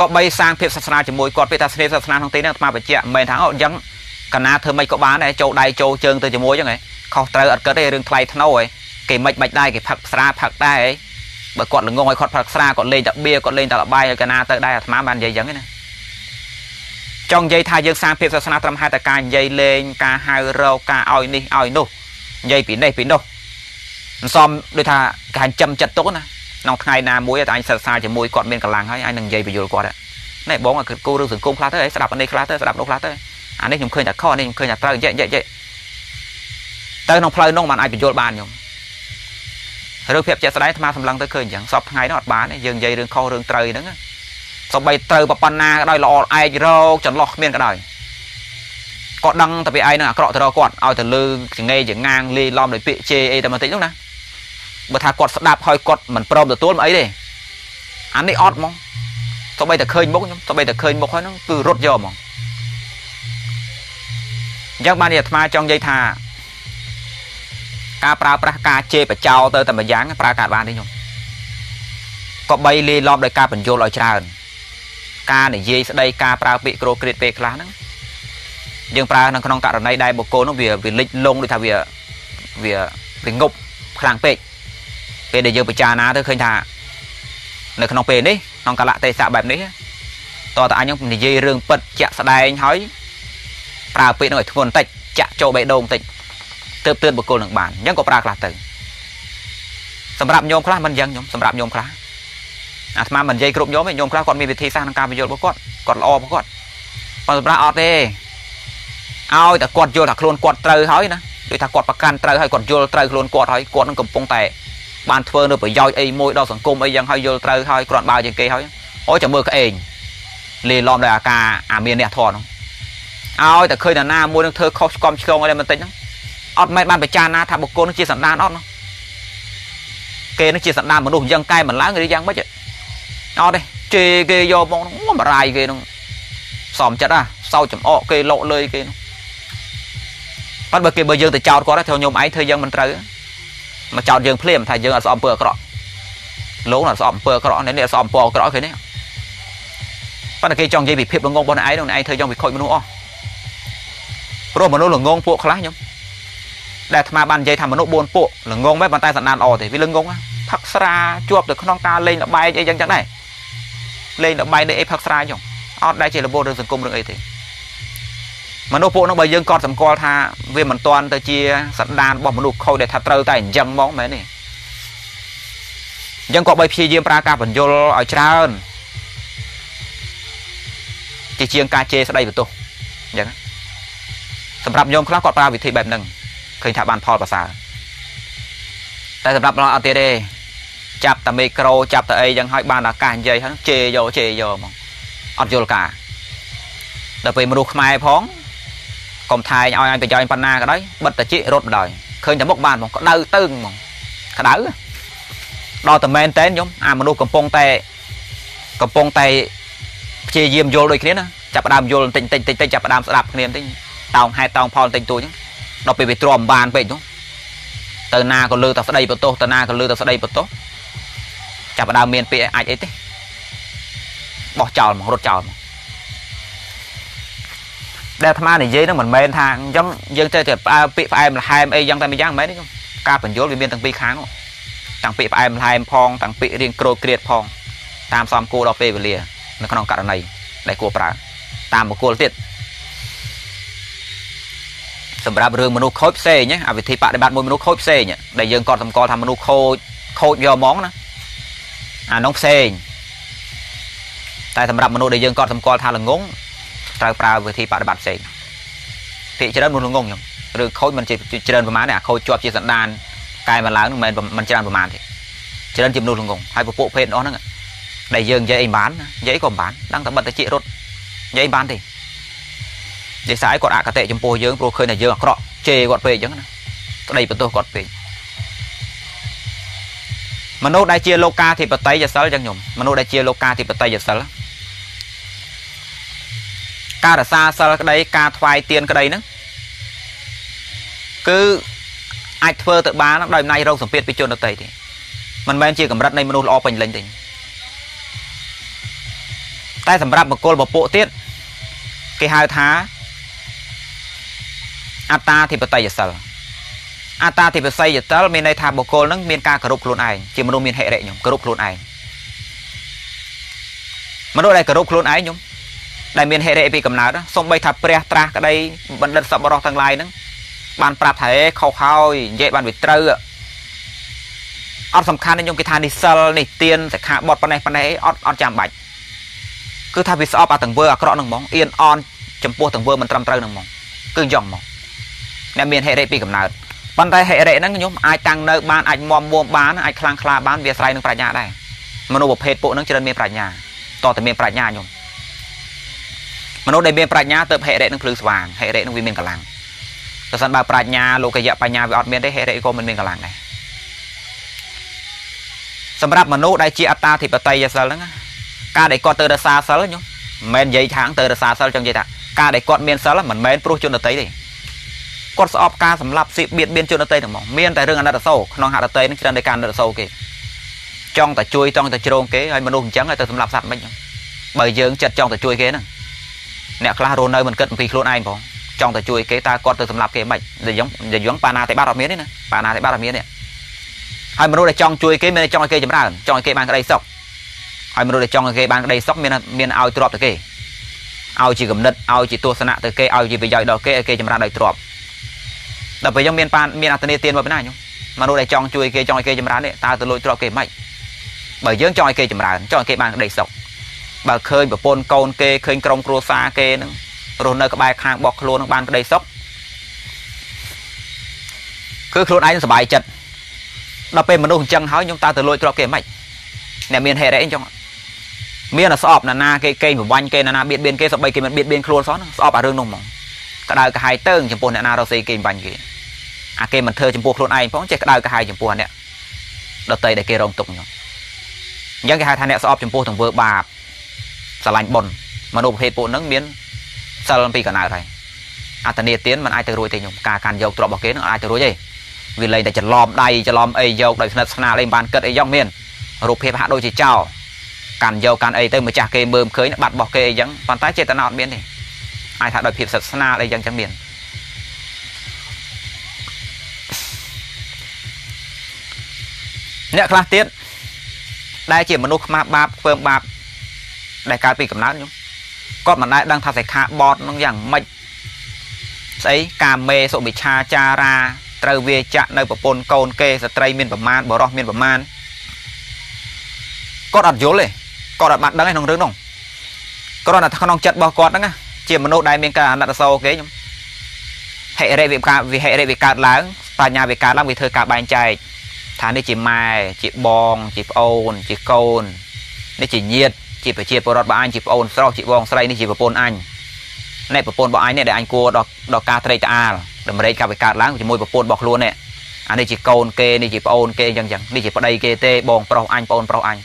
ក៏បីសាងភាពសាសនាជាមួយគាត់ពេលថាស្នេហ៍សាសនាក្នុងទីនេះអាត្មាបញ្ជាក់មិនមែនថាអូអញ្ចឹងកណាធ្វើម៉េចក៏បានដែរចូលដៃចូលជើងទៅជាមួយអញ្ចឹងហ៎ខុសត្រូវអត់គិតទេរឿងថ្លៃធ្នូហ៎គេមិនបាច់ដែរគេផឹកស្រាផឹកដែរហ៎បើគាត់ល្ងងឲ្យគាត់ផឹកស្រាគាត់លេងតែបៀគាត់លេងតែលបាយឲ្យកណាទៅដែរអាត្មាបាននិយាយអញ្ចឹងណាចង់និយាយថាយើងសាងភាពសាសនាត្រឹមហេតុតែការនិយាយលេងការហៅរកការឲ្យនេះឲ្យនោះនិយាយពីនេះពីនោះមិនសមដូចថាគេហាញចំចិត្តទុកណា ក្នុងថ្ងៃណាមួយតែអញសិក្សាជាមួយគាត់មានកម្លាំងហើយអញនឹងនិយាយបញ្យល់គាត់ណែបងគិតគូរឿងសង្គមខ្លះទៅស្ដាប់អានេះខ្លះទៅស្ដាប់នោះខ្លះទៅអានេះខ្ញុំឃើញតែខុសនេះខ្ញុំឃើញតែត្រូវយេយេយេទៅក្នុងផ្លូវនោះมันអាចបញ្យល់បានខ្ញុំរឿងភាពជាក់ស្ដែងអាត្មាសម្លឹងទៅឃើញអញ្ចឹងសពថ្ងៃនោះអត់បានទេយើងនិយាយរឿងខុសរឿងត្រូវហ្នឹងសំបីត្រូវប៉ុណ្ណាក៏ដោយល្អឯករោចន្លោះគ្មានក៏ដោយគាត់ដឹងតែពីឯងនឹងអាក្រក់ទៅរកគាត់ឲ្យទៅលើចងេចងាងលេីឡំដោយពាក្យជេរអីតែបន្តិចនោះណា បើថាគាត់ស្ដាប់ហើយគាត់មិនព្រមទទួលមិនអីទេអានេះអត់ហ្មងទៅបីតែឃើញមុខខ្ញុំទៅបីតែឃើញមុខហើយហ្នឹងគឺរត់យកហ្មងអញ្ចឹងបានអាត្មាចង់និយាយថា ការប្រើប្រាស់ការជេរបចោទៅតែម្យ៉ាងប្រើការបានទេខ្ញុំក៏បីលាយឡំដោយការបញ្យល់ឲ្យច្រើន ការនិយាយស្ដីការប្រើពាក្យក្រគ្រៀតពេលខ្លះហ្នឹងយើងប្រើនៅក្នុងករណីដែលបុគ្គលនោះវាវាលិចលងដូចថាវាវាវាងប់ខ្លាំងពេក ពេលដែលយើងពិចារណាទៅឃើញថានៅក្នុងពេលនេះក្នុងកលៈទេសៈបែបនេះតើតើអញខ្ញុំនិយាយរឿងពិតជាក់ស្ដែងហើយប្រើពាក្យនោះឲ្យធ្ងន់បន្តិចចាក់ចូលបេះដូងបន្តិចទើបទឿនបុគ្គលនឹងបានអញ្ចឹងក៏ប្រើខ្លះទៅសម្រាប់ញោមខ្លះមិនអញ្ចឹងញោមសម្រាប់ញោមខ្លះអាត្មាមិននិយាយគ្រប់ញោមទេញោមខ្លះគាត់មានវិធីសាស្ត្រក្នុងការបញ្យល់របស់គាត់គាត់ល្អរបស់គាត់ប៉ុន្តែសម្រាប់អត់ទេឲ្យតែគាត់យល់ថាខ្លួនគាត់ត្រូវហើយណាដូចថាគាត់ប្រកាន់ត្រូវហើយគាត់យល់ត្រូវខ្លួនគាត់ហើយគាត់នឹងកំពុងតែ បានធ្វើនៅប្រយោជន៍អីមួយដល់សង្គមអីយ៉ាងហើយយល់ត្រូវហើយគ្រាន់បើជាងគេហើយអូចាំមើលក្អេងលេឡំដោយអាការអាមានអ្នកធរនោះឲ្យតែឃើញតាណាមួយនឹងធ្វើខុសឆ្គំឆ្គងអីបន្តិចហ្នឹងអត់មិនបានបច្ចាណាថាបុគ្គលនឹងជាសន្តានអត់នោះគេនឹងជាសន្តានមនុស្សយ៉ាងកែមិនឡើងឬយ៉ាងម៉េចអត់ទេជេរគេយកមកបរាយគេនឹងសំចិត្តហ่ะសោចចំអកគេលោកលើយគេនោះប៉ុន្តែបើគេបើយើងទៅចោតគាត់ថាខ្ញុំឯងធ្វើយើងមិនត្រូវ មកចោតយើងភ្លាមថាយើងអត់ស្អប់អំពើអាក្រក់លោកអត់ស្អប់អំពើអាក្រក់នេះស្អប់អំពើអាក្រក់គេនេះប៉ុន្តែគេចង់និយាយពីភាពល្ងងរបស់ឯងនោះឯងធ្វើយ៉ាងវិខូចមនុស្សអស់ព្រោះមនុស្សល្ងងពួកខ្លះខ្ញុំដែលអាត្មាបាននិយាយថាមនុស្ស4ពួកល្ងងមែនប៉ុន្តែសណ្ដានអទេវាល្ងងផឹកស្រាជាប់ទៅក្នុងការលេងល្បែងអីចឹងចឹងដែរលេងល្បែងដូចអីផឹកស្រាចឹងអត់ដែលជារបបរឿងសង្គមរឿងអីទេ មនុស្សពួកនោះបើយើងកត់សម្គាល់ថាវាមិនទាន់ទៅជាសន្តានរបស់មនុស្សខូចដែលថាត្រូវតែអញ្ចឹងហ្មងមែនទេអញ្ចឹងក៏បីព្យាយាមប្រើការបញ្យលឲ្យច្រើនជាជាងការជេរស្ដីបន្ទោសអញ្ចឹងសម្រាប់ញោមខ្លះគាត់ប្រើវិធីបែបហ្នឹងឃើញថាបានផលប្រសើរតែសម្រាប់เราអត់ទៀតទេចាប់តែមីក្រូចាប់តែអីចឹងហើយបានឱកាសនិយាយហ្នឹងជេរយកជេរយកហ្មងអត់យល់ការដល់ពេលមនុស្សខ្មែរផង កុំថែងឲ្យអញប្រយោជន៍ប៉ុណ្ណាក៏ដោយបិទតាជីរត់បណ្ដោយឃើញតែមុខបានហ្មងក្តៅតឹងហ្មងក្តៅដល់តែមែនតែនខ្ញុំអាមនុស្សកំពុងតែកំពុងតែព្យាយាមយល់ដូចគ្នាណាចាប់ដើមយល់បន្តិចបន្តិចបន្តិចចាប់ដើមស្ដាប់គ្នាបន្តិចតោងហេតុតោងផលបន្តិចតួចហ្នឹងដល់ពេលវាទ្រាំបានពេកនោះទៅណាក៏លើតែស្ដីបន្ទោសទៅណាក៏លើតែស្ដីបន្ទោសចាប់ដើមមានពាក្យអាចអីទេបោះចោលមករត់ចោលមក ដែលអាត្មានិយាយហ្នឹងមិនមែនថាអញ្ចឹងយើងទៅតែផ្អើពាក្យផ្អែមល្ហែមអីយ៉ាងតែម្យ៉ាងមិនមែនទេការបញ្យល់វាមានទាំងពីរខាងនោះទាំងពាក្យផ្អែមល្ហែមផងទាំងពាក្យរៀងក្រូចក្រៀតផងតាមសំគួរដល់ពេលវេលានៅក្នុងករណីដែលគួរប្រើតាមបុគ្គលទៀតសម្រាប់រឿងមនុស្សខូចផ្សេងអាវិធីបដិបត្តិមួយមនុស្សខូចផ្សេងដែលយើងក៏សម្គាល់ថាមនុស្សខូចខូចយកហ្មងណាអានោះផ្សេងតែសម្រាប់មនុស្សដែលយើងក៏សម្គាល់ថាល្ងង ត្រូវប្រើវិធីបដិបត្តិផ្សេងភាគច្រើនមនុស្សល្ងងខ្ញុំឬខូចមិនជាច្រើនប្រមាណទេអាខូចជាប់ជាសណ្ដានកែមកឡើងមិនមិនច្រើនប្រមាណទេច្រើនជាមនុស្សល្ងងហើយពពួកភេទអស់ហ្នឹងដែលយើងនិយាយអីបាននិយាយក៏មិនបានដឹងតែបិទតិចរត់និយាយបានទេនិយាយស្អីគាត់អកតេចំពោះយើងព្រោះឃើញថាយើងអាក្រក់ជេរគាត់ពេកអញ្ចឹងណាប្តីបន្ទោសគាត់ពេកមនុស្សដែលជាលោកាធិបតីយសិលចឹងខ្ញុំមនុស្សដែលជាលោកាធិបតីយសិល ការរសាសិលក្តីការថ្វាយទៀនក្តីហ្នឹងគឺអាចធ្វើទៅបានដោយអំណាចរោគសម្ពាធពីជនដទៃទេមិនមែនជាកម្រិតនៃមនុស្សល្អពេញលេញទេតែសម្រាប់បុគ្គលពពួកទៀតគេហៅថាអត្តាធិបតីយសិលអត្តាធិបតីយសិលមានន័យថាបុគ្គលនឹងមានការគោរពខ្លួនឯងជាមនុស្សមានហិរិខ្ញុំគោរពខ្លួនឯងមនុស្សដែលគោរពខ្លួនឯងខ្ញុំ ដែលមានហិរិពីកំណើតសូម្បីថាព្រះត្រាស់ក្តីបណ្ឌិតសប្បុរសទាំងឡាយហ្នឹងបានប្រាប់ថាអេខុសហើយនិយាយបានវាត្រូវអត់សំខាន់ទេខ្ញុំគេថានេះសិលនេះទៀនសិក្ខាបទប៉ុណ្ណេះប៉ុណ្ណេះអត់អត់ចាំបាច់គឺថាវាស្អប់អាទាំងវើអាក្រក់ហ្នឹងហ្មងអៀនអនចំពោះទាំងវើមិនត្រឹមត្រូវហ្នឹងហ្មងគឺយ៉ាងហ្មងអ្នកមានហិរិពីកំណើតប៉ុន្តែហិរិហ្នឹងខ្ញុំអាចតាំងនៅបានអាចមមមួមបានអាចខ្លាំងក្លាបានវាស្រ័យនឹងប្រាជ្ញាដែរមនុស្សប្រភេទពួកហ្នឹងច្រើនមានប្រាជ្ញាតតែមានប្រាជ្ញាខ្ញុំ មនុស្សដែលមានប្រាជ្ញាទៅហិរិនឹងភ្លឺស្វាងហិរិនឹងវាមានកម្លាំងបើសិនបើប្រាជ្ញាលោកយៈបញ្ញាវាអត់មានទេហិរិក៏មិនមានកម្លាំងដែរសម្រាប់មនុស្សដែលជាអត្តាធិបតីយសិលហ្នឹងការដែលគាត់ទៅរសាសិលខ្ញុំមិនមែននិយាយថាទៅរសាសិលចង់និយាយថាការដែលគាត់មានសិលមិនមែនព្រោះជនដតីទេគាត់ស្អប់ការសម្លាប់ស៊ីបៀតបៀនជនដតីទាំងហ្មងមានតែរឿងអណិតសោក្នុងហត្ថតីនឹងច្រើនតែការអណិតសោគេចង់តែជួយចង់តែជ្រងគេហើយមនុស្សអញ្ចឹងឲ្យទៅសម្លាប់សត្វមិនបើយើងចិត្តចង់តែជួយគេហ្នឹង អ្នកខ្លះរស់នៅមិនគិតអំពីខ្លួនឯងផងចង់តែជួយគេតើគាត់ទៅសម្លាប់គេមិនតែយើងយើងបាណាតិបាតអត់មានទេណាបាណាតិបាតអត់មានទេហើយមនុស្សដែលចង់ជួយគេមានតែចង់ឲ្យគេចម្រើនចង់ឲ្យគេបានក្តីសុខហហើយមនុស្សដែលចង់ឲ្យគេបានក្តីសុខមានមានឲ្យទ្រព្យទៅគេឲ្យជាគំនិតឲ្យជាទស្សនៈទៅគេឲ្យជាប្រយោជន៍ដល់គេឲ្យគេចម្រើនដោយទ្រព្យដល់ពេលយើងមានបានមានអត្តនេទានមកពីណាខ្ញុំមនុស្សដែលចង់ជួយគេចង់ឲ្យគេចម្រើននេះតើទៅលួចទ្រព្យគេមិនបើយើងចង់ឲ្យគេចម្រើនចង់ឲ្យគេបានក្តីសុខ បើឃើញប្រពន្ធកូនគេឃើញក្រុមគ្រួសារគេនឹងរស់នៅក្បែរខាងរបស់ខ្លួននឹងបានក្តីសុខគឺខ្លួនឯងសប្បាយចិត្តដល់ពេលមនុស្សអញ្ចឹងហើយខ្ញុំតើទៅលួចទ្រព្យគេមិនអ្នកមានហេតុអីអញ្ចឹងមានតែស្អប់ណានាគេកេងប្រវាញ់គេណានាបៀតបៀនគេសម្បីគេមិនបៀតបៀនខ្លួនសោះស្អប់អារឿងនោះហ្មងក្តៅក្រហាយទៅចំពោះអ្នកណារកស៊ីគេបាញ់គេអាគេមិនធ្វើចំពោះខ្លួនឯងផងចេះក្តៅក្រហាយចំពោះអ្នកដតីដែលគេរងទុកខ្ញុំអញ្ចឹងគេហៅថាអ្នកស្អប់ចំពោះទង្វើបាប ស្រឡាញ់បុណ្យមនុស្សប្រភេទពួកហ្នឹងមានសិលពីកណៅហើយអត្តនេទានมันអាចទៅរួចទេខ្ញុំការកាន់យកទ្រព្យរបស់គេនឹងអាចទៅរួចទេវាលែងតែច្រឡំដៃច្រឡំអីយកដោយស្និទ្ធស្នាលអីមិនបានគិតអីយ៉ាងមានរូបភាពហាក់ដូចជាចោលកាន់យកកាន់អីទៅម្ចាស់គេមើលឃើញបាត់របស់គេអីចឹងប៉ុន្តែចេតនាអត់មានទេអាចថាដោយភាពសិទ្ធស្នាលអីចឹងចឹងមានអ្នកខ្លះទៀតដែលជាមនុស្សខ្មាស់បាបធ្វើបាប ដែលកើតពីកំណើតខ្ញុំគាត់មិនដែលដឹងថាសិក្ខាបទនឹងយ៉ាងម៉េចស្អីកាមេសុមិឆាចារាត្រូវវាចាក់នៅប្រពន្ធកូនគេស្ត្រីមានប្រមាណបរោះមានប្រមាណគាត់អត់យល់ទេគាត់អត់បានដឹងក្នុងរឿងនោះគ្រាន់តែក្នុងចិត្តរបស់គាត់ហ្នឹងជាមនុស្សដែលមានការអាណិតអាសូរគេខ្ញុំហិរិវិការវិហិរិវិកើតឡើងបញ្ញាវិកើតឡើងវាធ្វើការបែងចែកថានេះជាម៉ែជាបងជាប្អូនជាកូននេះជាញាតិ ជាប្រជាពលរដ្ឋរបស់អញជាប្អូន ស្រុសជាបងស្រីនេះជាប្រពន្ធអញនេះប្រពន្ធរបស់អញនេះដែលអញគួរដល់ដល់ការត្រេកត្អាលតម្រេចការវិកើតឡើងជាមួយប្រពន្ធរបស់ខ្លួននេះអានេះជាកូនគេនេះជាប្អូនគេអញ្ចឹងចឹងនេះជាប្តីគេទេបងប្រុសអញប្អូនប្រុសអញ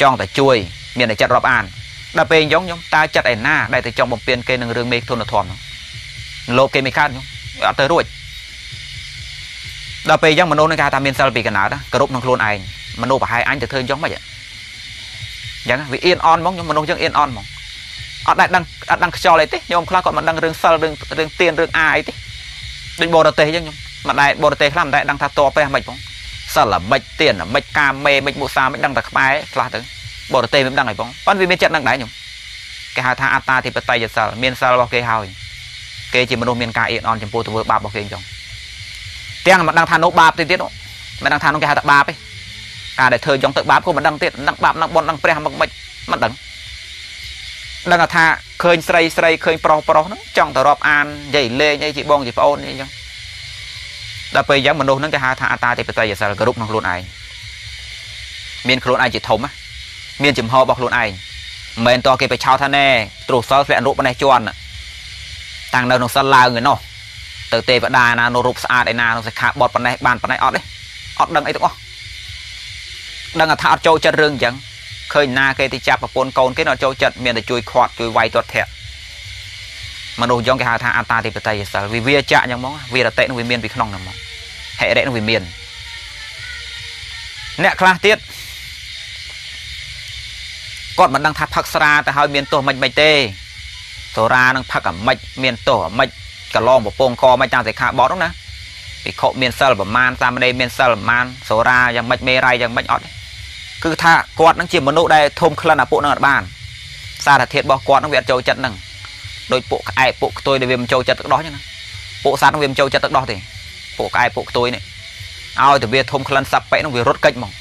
ចង់តែជួយ មានតែចិត្តរាប់អានដល់ពេលអញ្ចឹងខ្ញុំតើចិត្តឯណាដែលទៅចង់បំពេញគេនឹងរឿងមេទុនធម៌ហ្នឹងលោកគេមិនខាតខ្ញុំអត់ទៅរួចដល់ពេលអញ្ចឹងមនុស្សនឹងគេថាមានសិលពីកណើតគ្រប់ក្នុងខ្លួនឯងមនុស្សប្រហែលអញទៅធ្វើអញ្ចឹងមិន អញ្ចឹងវាអៀនអន់ហ្មងខ្ញុំមនុស្សអញ្ចឹងអៀនអន់ហ្មងអត់ដែលដឹងអត់ដឹងខ្យល់អីទេញោមខ្លះគាត់មិនដឹងរឿងសិលរឿងរឿងទៀនរឿងអាអីទេដូចបរទេសអញ្ចឹងខ្ញុំមិនដែលបរទេសខ្លះមិនដែលដឹងថាតព្រះមិនផងសិលល្មិចទៀនល្មិចកាមេមិនមុសាមិនដឹងតែខ្មែរខ្លះទៅបរទេសមិនដឹងអីផងប៉ុន្តែវាមានចិត្តដឹងដែរខ្ញុំគេហៅថាអត្តាធិបតេយ្យសិលមានសិលរបស់គេហើយគេជាមនុស្សមានការអៀនអន់ចំពោះទង្វើបាបរបស់គេអញ្ចឹងទាំងមិនដឹងថានោះបាបទៀតទៀតមិនដឹងថានោះគេហៅថាបាបទេ ការដែលធ្វើអញ្ចឹងទៅបាបក៏មិនដឹងទៀតដឹងបាបដឹងបុណ្យដឹងព្រះមកមិនមិនដឹងដឹងថាឃើញស្រីស្រីឃើញប្រុសប្រុសហ្នឹងចង់ទៅរាប់អាននិយាយលេងអីជាបងជាប្អូនអីចឹងដល់ពេលយ៉ាងមនុស្សហ្នឹងគេហៅថាអតាទេបតីអសិលគ្រប់ក្នុងខ្លួនឯងមានខ្លួនឯងជាធំមានចំហរបស់ខ្លួនឯងមិនមែនតគេបិឆោតថាណែទ្រុសសិលធ្លាក់រូបបណេះជន់តាំងនៅក្នុងសិលឡើងឯណោះទៅទេវតាណានៅរូបស្អាតឯណាក្នុងសិក្ខាបទបណេះបានបណេះអត់ទេអត់ដឹងអីទាំងអស់ ដឹងថាអត់ចូលចិត្តរឿងអញ្ចឹងឃើញណាគេទៅចាប់ប្រពន្ធកូនគេនៅចូលចិត្តមានតែជួយខាត់ជួយវាយទាត់ធាក់មនុស្សយ៉ងគេហៅថាអត្តាធិបតេយ្យសិលវិវាចៈអញ្ចឹងហ្មងវិរតិនឹងវាមានពីក្នុងហ្នឹងហ្មងហិរិនឹងវាមានអ្នកខ្លះទៀតគាត់មិនដឹងថាផឹកស្រាទៅហើយមានទោសមិនមិនទេសូរានឹងផឹកអាម៉េចមានទោសអាម៉េចកន្លងប្រពងកមិនតាមសិក្ខាបទហ្នឹងណាភិក្ខុមានសិលប្រមាណសាមណេរមានសិលប្រមាណសូរាយ៉ាងម៉េចមេរ័យយ៉ាងម៉េចអត់ទេ គឺថាគាត់នឹងជាមនុស្សដែលធំក្លិនអាពួកនឹងអត់បាន សារធាតុរបស់គាត់នឹងវាអត់ចូលចិត្តនឹងដោយពួកក្អែកពួកខ្ទួយដែលវាមិនចូលចិត្តទឹកដោះចឹងណាពួកសត្វនឹងវាមិនចូលចិត្តទឹកដោះទេពួកក្អែកពួកខ្ទួយនេះឲ្យតែវាធំក្លិនសាប់ពេកនឹងវារត់កិច្ចហ្មង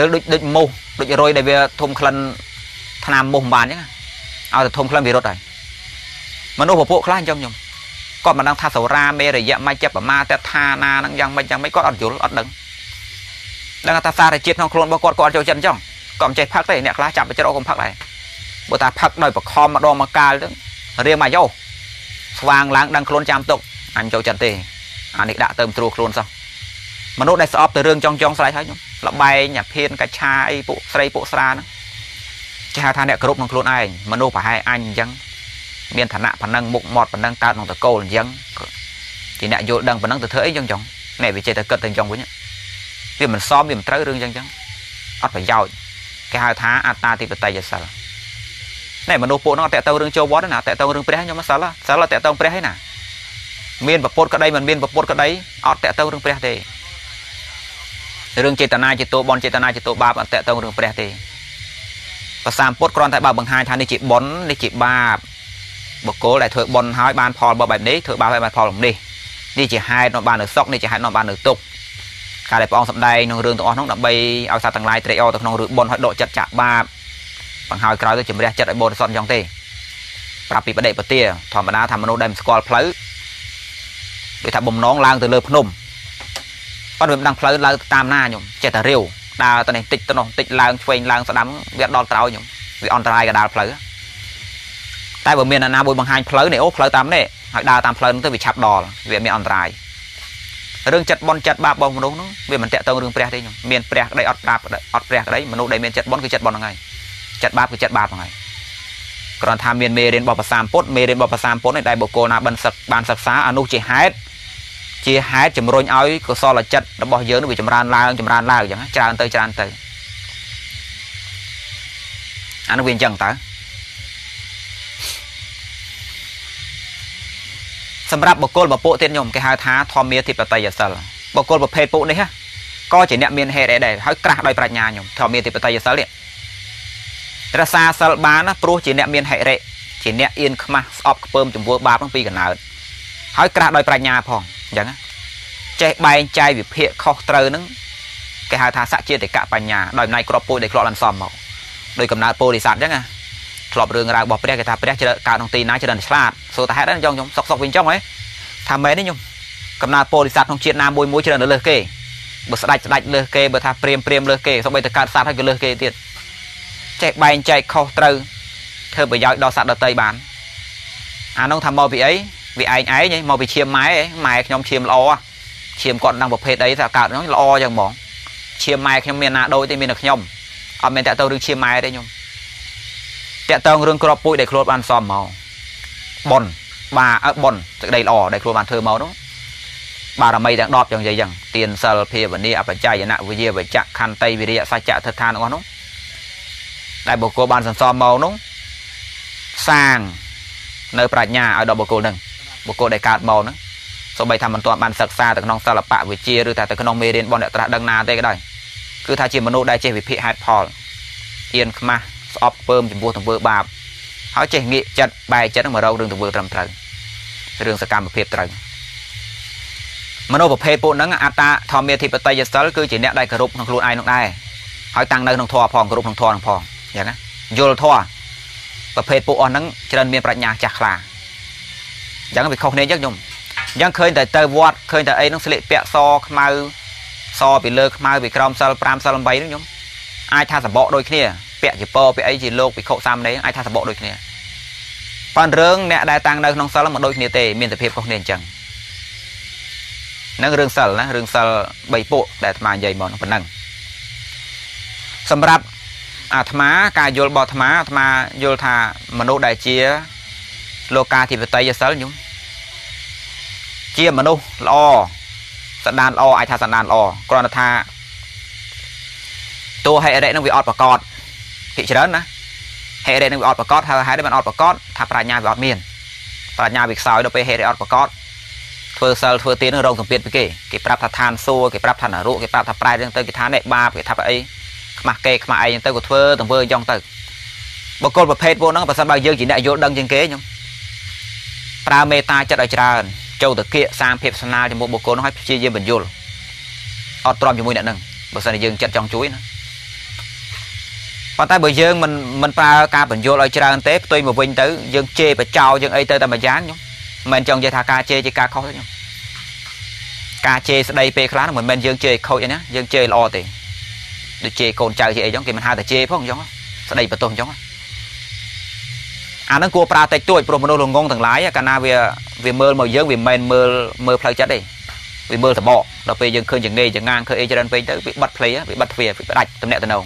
ឬដូចដូចមូសដូចរុយដែលវាធំក្លិនថ្នាំមូសមិនបានចឹងឲ្យតែធំក្លិនវារត់ហើយមនុស្សពពួកខ្លះអញ្ចឹងខ្ញុំគាត់មិនដឹងថាសូរាមេរយៈមកចិត្តប្រមាតថាណានឹងយ៉ាងម៉េចយ៉ាងម៉េចគាត់អត់យល់អត់ដឹង ដឹងថាសារជាតិក្នុងខ្លួនរបស់គាត់គាត់ចូលចិត្តអញ្ចឹងគាត់មិនចេះផឹកទេអ្នកខ្លះចាប់បច្រកកុំផឹកដែរបើថាផឹកដោយបខំម្ដងមកកាលទៅរៀងមកយោស្វាងឡើងដឹងខ្លួនចាំទុកអញចូលចិត្តទេអានេះដាក់ទៅត្រួសខ្លួនសោះមនុស្សដែលស្អប់ទៅរឿងចង់ចង់ស្រេចហើយខ្ញុំលបែងអាភៀនកឆាអីពួកស្រីពួកស្រាហ្នឹងគេហៅថាអ្នកគ្រប់ក្នុងខ្លួនឯងមនុស្សប្រហែលអញអញ្ចឹងមានឋានៈប៉ុណ្ណឹងមុខមាត់ប៉ុណ្ណឹងកើតក្នុងតកូលអញ្ចឹងជាអ្នកយល់ដឹងប៉ុណ្ណឹងទៅធ្វើអីចឹងចឹងនេះវាចេះតែគិតទៅចឹងវិញ វាមិនសមវាមិនត្រូវរឿងចឹងចឹងអត់ប្រយោជន៍គេហៅថាអត្តាធិបតេយ្យសិលនេះមនុស្សពួកហ្នឹងអត់តេតើរឿងចូលវត្តណាតេតើរឿងព្រះខ្ញុំសិលសិលតេតើព្រះឯណាមានប្រពុតក្តីមិនមានប្រពុតក្តីអត់តេតើរឿងព្រះទេរឿងចេតនាចេតោបនចេតនាចេតោបាបអត់តេតើរឿងព្រះទេប្រសាមពុតគ្រាន់តែបើបង្ហាញថានេះជាបុណ្យនេះជាបាបបុគ្គលដែលធ្វើបុណ្យហើយបានផលបើបែបនេះធ្វើបាបហើយបានផលបែបនេះនេះជាហេតុនាំបាននៅសុខនេះជាហេតុនាំបាននៅទុក្ខ ការដែលព្រះអង្គសម្ដែងក្នុងរឿងទាំងអស់នោះដើម្បីឲ្យសត្វទាំងឡាយត្រេកអរទៅក្នុងរឿងបុណ្យឲ្យដកចិត្តចាក់បាបបង្ហើយក្រោយទៅជំរះចិត្តឲ្យបរិសុទ្ធអញ្ចឹងទេប្រាប់ពីបដិបទាធម្មតាថាមនុស្សដែលមិនស្គាល់ផ្លូវដូចថាបំណងឡើងទៅលើភ្នំប៉ុន្តែវាមិនដឹងផ្លូវឡើងតាមណាខ្ញុំចេះតែរាវដើរទៅនេះតិចទៅនោះតិចឡើងឆ្វេងឡើងស្ដាំវាដល់ត្រោយខ្ញុំវាអន្តរាយកដាលផ្លូវតែបើមានអាណាមួយបង្ហាញផ្លូវនេះអូផ្លូវតាមនេះហើយដើរតាមផ្លូវនោះទៅវាឆាប់ដល់វាមានអន្តរាយ រឿងចិត្តបនចិត្តបាបរបស់មនុស្សនោះវាមិនតាក់ទងរឿងព្រះទេខ្ញុំមានព្រះក្តីអត់ប្រាប់អត់ព្រះក្តីមនុស្សដែលមានចិត្តបនគឺចិត្តបនហ្នឹងហើយចិត្តបាបគឺចិត្តបាបហ្នឹងហើយគ្រាន់ថាមានមេរៀនរបស់ភាសាពុទ្ធមេរៀនរបស់ភាសាពុទ្ធនេះដែលបុគ្គលណាបានសិក្សាបានសិក្សាអានោះជាហេតុជាហេតុជំរុញឲ្យកុសលចិត្តរបស់យើងនឹងវាចម្រើនឡើងចម្រើនឡើងអញ្ចឹងច្រើនទៅច្រើនទៅអានោះវាអញ្ចឹងតើ សម្រាប់បុគ្គលបពុទៀតខ្ញុំគេហៅថាធម្មាធិបតេយសិលបុគ្គលប្រភេទពុនេះក៏ជាអ្នកមានហេតុអីដែរហើយក្រាស់ដោយប្រាជ្ញាខ្ញុំធម្មាធិបតេយសិលនេះរសាសិលបានណាព្រោះជាអ្នកមានហិរិជាអ្នកអៀនខ្មាស់ស្អប់ខ្ពើមចំពោះបាបនឹងពីកណើតហើយក្រាស់ដោយប្រាជ្ញាផងអញ្ចឹងចេះបែងចែកវិភាគខុសត្រូវនឹងគេហៅថាសច្ចេតិកបញ្ញាដោយអំណាចក្របពូជដែលធ្លាប់លន់សំមកដោយកំណើតពោធិសត្វអញ្ចឹងណា ធ្លាប់រឿងរ៉ាវរបស់ព្រះគេថាព្រះជ្រើកើតក្នុងទីណាច្រើនឆ្លាតសួរតាហេតុហ្នឹងចង់ខ្ញុំសុកសុកវិញចង់ហ៎ថាមែនទេខ្ញុំកំណើតពោធិសត្វក្នុងជាតិណាមួយមួយច្រើនទៅលើសគេបើស្ដាច់ស្ដាច់លើសគេបើថាព្រាមព្រាមលើសគេសូម្បីតែកើតសត្វហើយក៏លើសគេទៀតចេះបែងចែកខុសត្រូវធ្វើប្រយោជន៍ដល់សត្វដតីបានអានោះថាមកពីអីវាឯងឯងមកពីឈាមម៉ែម៉ែខ្ញុំឈាមល្អឈាមគាត់ដឹងប្រភេទអីថាកើតហ្នឹងល្អចឹងហ្មងឈាមម៉ែខ្ញុំមានណាដូចទេមានតែខ្ញុំអត់មានតើទៅរឿងឈាមម៉ែទេខ្ញុំ តើតើរឿងក្របពូជដែលខ្លួនបានសំមកប៉ុនបាអើប៉ុនសេចក្តីល្អដែលខ្លួនបានធ្វើមកនោះបារមីទាំង10ចឹងនិយាយចឹងទានសិលភាវនាអបច្ច័យនវិជាវចៈខន្តីវិរិយសច្ចៈធិដ្ឋានទាំងអស់នោះដែលបុគ្គលបានសន្សំមកនោះសាងនៅប្រាជ្ញាឲ្យដល់បុគ្គលនឹងបុគ្គលដែលកើតមកហ្នឹងសូម្បីថាមិនទាន់បានសិក្សាទៅក្នុងសិល្បៈវិជ្ជាឬថាទៅក្នុងមេរៀនរបស់អ្នកត្រាស់ដឹងណាទេក៏ដោយគឺថាជាមនុស្សដែលចេះវិភាគហេតុផលហ៊ានខ្មាស់ ស្អប់ពើមចំពោះទង្វើបាបហើយចេះងាកចិត្តបែកចិត្តមករករឿងទង្វើត្រឹមត្រូវរឿងសកម្មភាពត្រូវមនុស្សប្រភេទពួកហ្នឹងអត្តាធម្មាធិបតេយ្យសិលគឺជាអ្នកដែលគោរពក្នុងខ្លួនឯងនោះដែរហើយតាំងនៅក្នុងធម៌ផងគោរពក្នុងធម៌នឹងផងអញ្ចឹងណាយល់ធម៌ប្រភេទពួកអស់ហ្នឹងច្រើនមានប្រាជ្ញាចាស់ខ្លាអញ្ចឹងវាខុសគ្នាអញ្ចឹងខ្ញុំអញ្ចឹងឃើញតែទៅវត្តឃើញតែអីហ្នឹងស្លៀកពាក់សខ្មៅសពីលើខ្មៅពីក្រោមសិល5សិល8ហ្នឹងខ្ញុំអាចថាសបកដូចគ្នា ពាក់ជាពពាក់អីជាលោកពិខុសាមណេរអាចថាសបកដូចគ្នាប៉ុន្តែរឿងអ្នកដែលតាំងនៅក្នុងសិលមិនដូចគ្នាទេមានតែភាពខុសគ្នាអញ្ចឹងនឹងរឿងសិលណារឿងសិល3ពួកដែលអាត្មានិយាយមកប៉ុណ្ណឹងសម្រាប់អាត្មាការយល់របស់អាត្មាអាត្មាយល់ថាមនុស្សដែលជាលោកាធិបតីយសិលខ្ញុំជាមនុស្សល្អសណ្ដានល្អអាចថាសណ្ដានល្អគ្រាន់តែថាតួហេរិនឹងវាអត់ប្រកប ភិកច្រើនណាហេរិនឹងវាអត់ប្រកបហើយហេតុនេះមិនអត់ប្រកបថាប្រាជ្ញាវាអត់មានប្រាជ្ញាវាខ្សោយដល់ពេលហេរិអត់ប្រកបធ្វើសិលធ្វើទាននឹងរងសម្ពាធពីគេគេប្រាប់ថាឋានសួគ៌គេប្រាប់ថានរកគេប្រាប់ថាប្រែរឿងទៅគេថានេះបាបគេថាអីខ្មាស់គេខ្មាស់ឯងទៅក៏ធ្វើទង្វើអញ្ចឹងទៅបុគ្គលប្រភេទពួកហ្នឹងបើសិនបើយើងជាអ្នកយល់ដឹងជាងគេខ្ញុំប្រើមេត្តាចិត្តឲ្យច្រើនចូលទៅគៀកសាមភាពស្នាលជាមួយបុគ្គលនោះឲ្យព្យាយាមបញ្យល់អត់ទ្រាំជាមួយអ្នកហ្នឹងបើសិនជាយើងចិត្តចង់ជួយណា ប៉ុន្តែបើយើងមិនមិនប្រើការបញ្យល់ឲ្យច្រើនទេផ្ទុយមកវិញទៅយើងជេរបចោយើងអីទៅតែមួយយ៉ាងខ្ញុំមិនចង់និយាយថាការជេរជាការខុសទេខ្ញុំការជេរស្ដីពេលខ្លះមិនមែនយើងជេរខូចទេណាយើងជេរល្អទេដូចជេរកូនចៅជាអីចឹងគេមិនហៅតែជេរផងចឹងស្ដីបន្ទោសចឹងអាហ្នឹងគួរប្រើតិចតួចព្រោះមនុស្សល្ងងទាំងឡាយកាលណាវាវាមើលមកយើងវាមិនមើលមើលផ្លូវចិត្តទេវាមើលតបកដល់ពេលយើងឃើញចង្ងេចងាងឃើញអីច្រើនពេកទៅវាបាត់ភ្លេវាបាត់ទ្វារវាផ្ដាច់តំណែងតំណង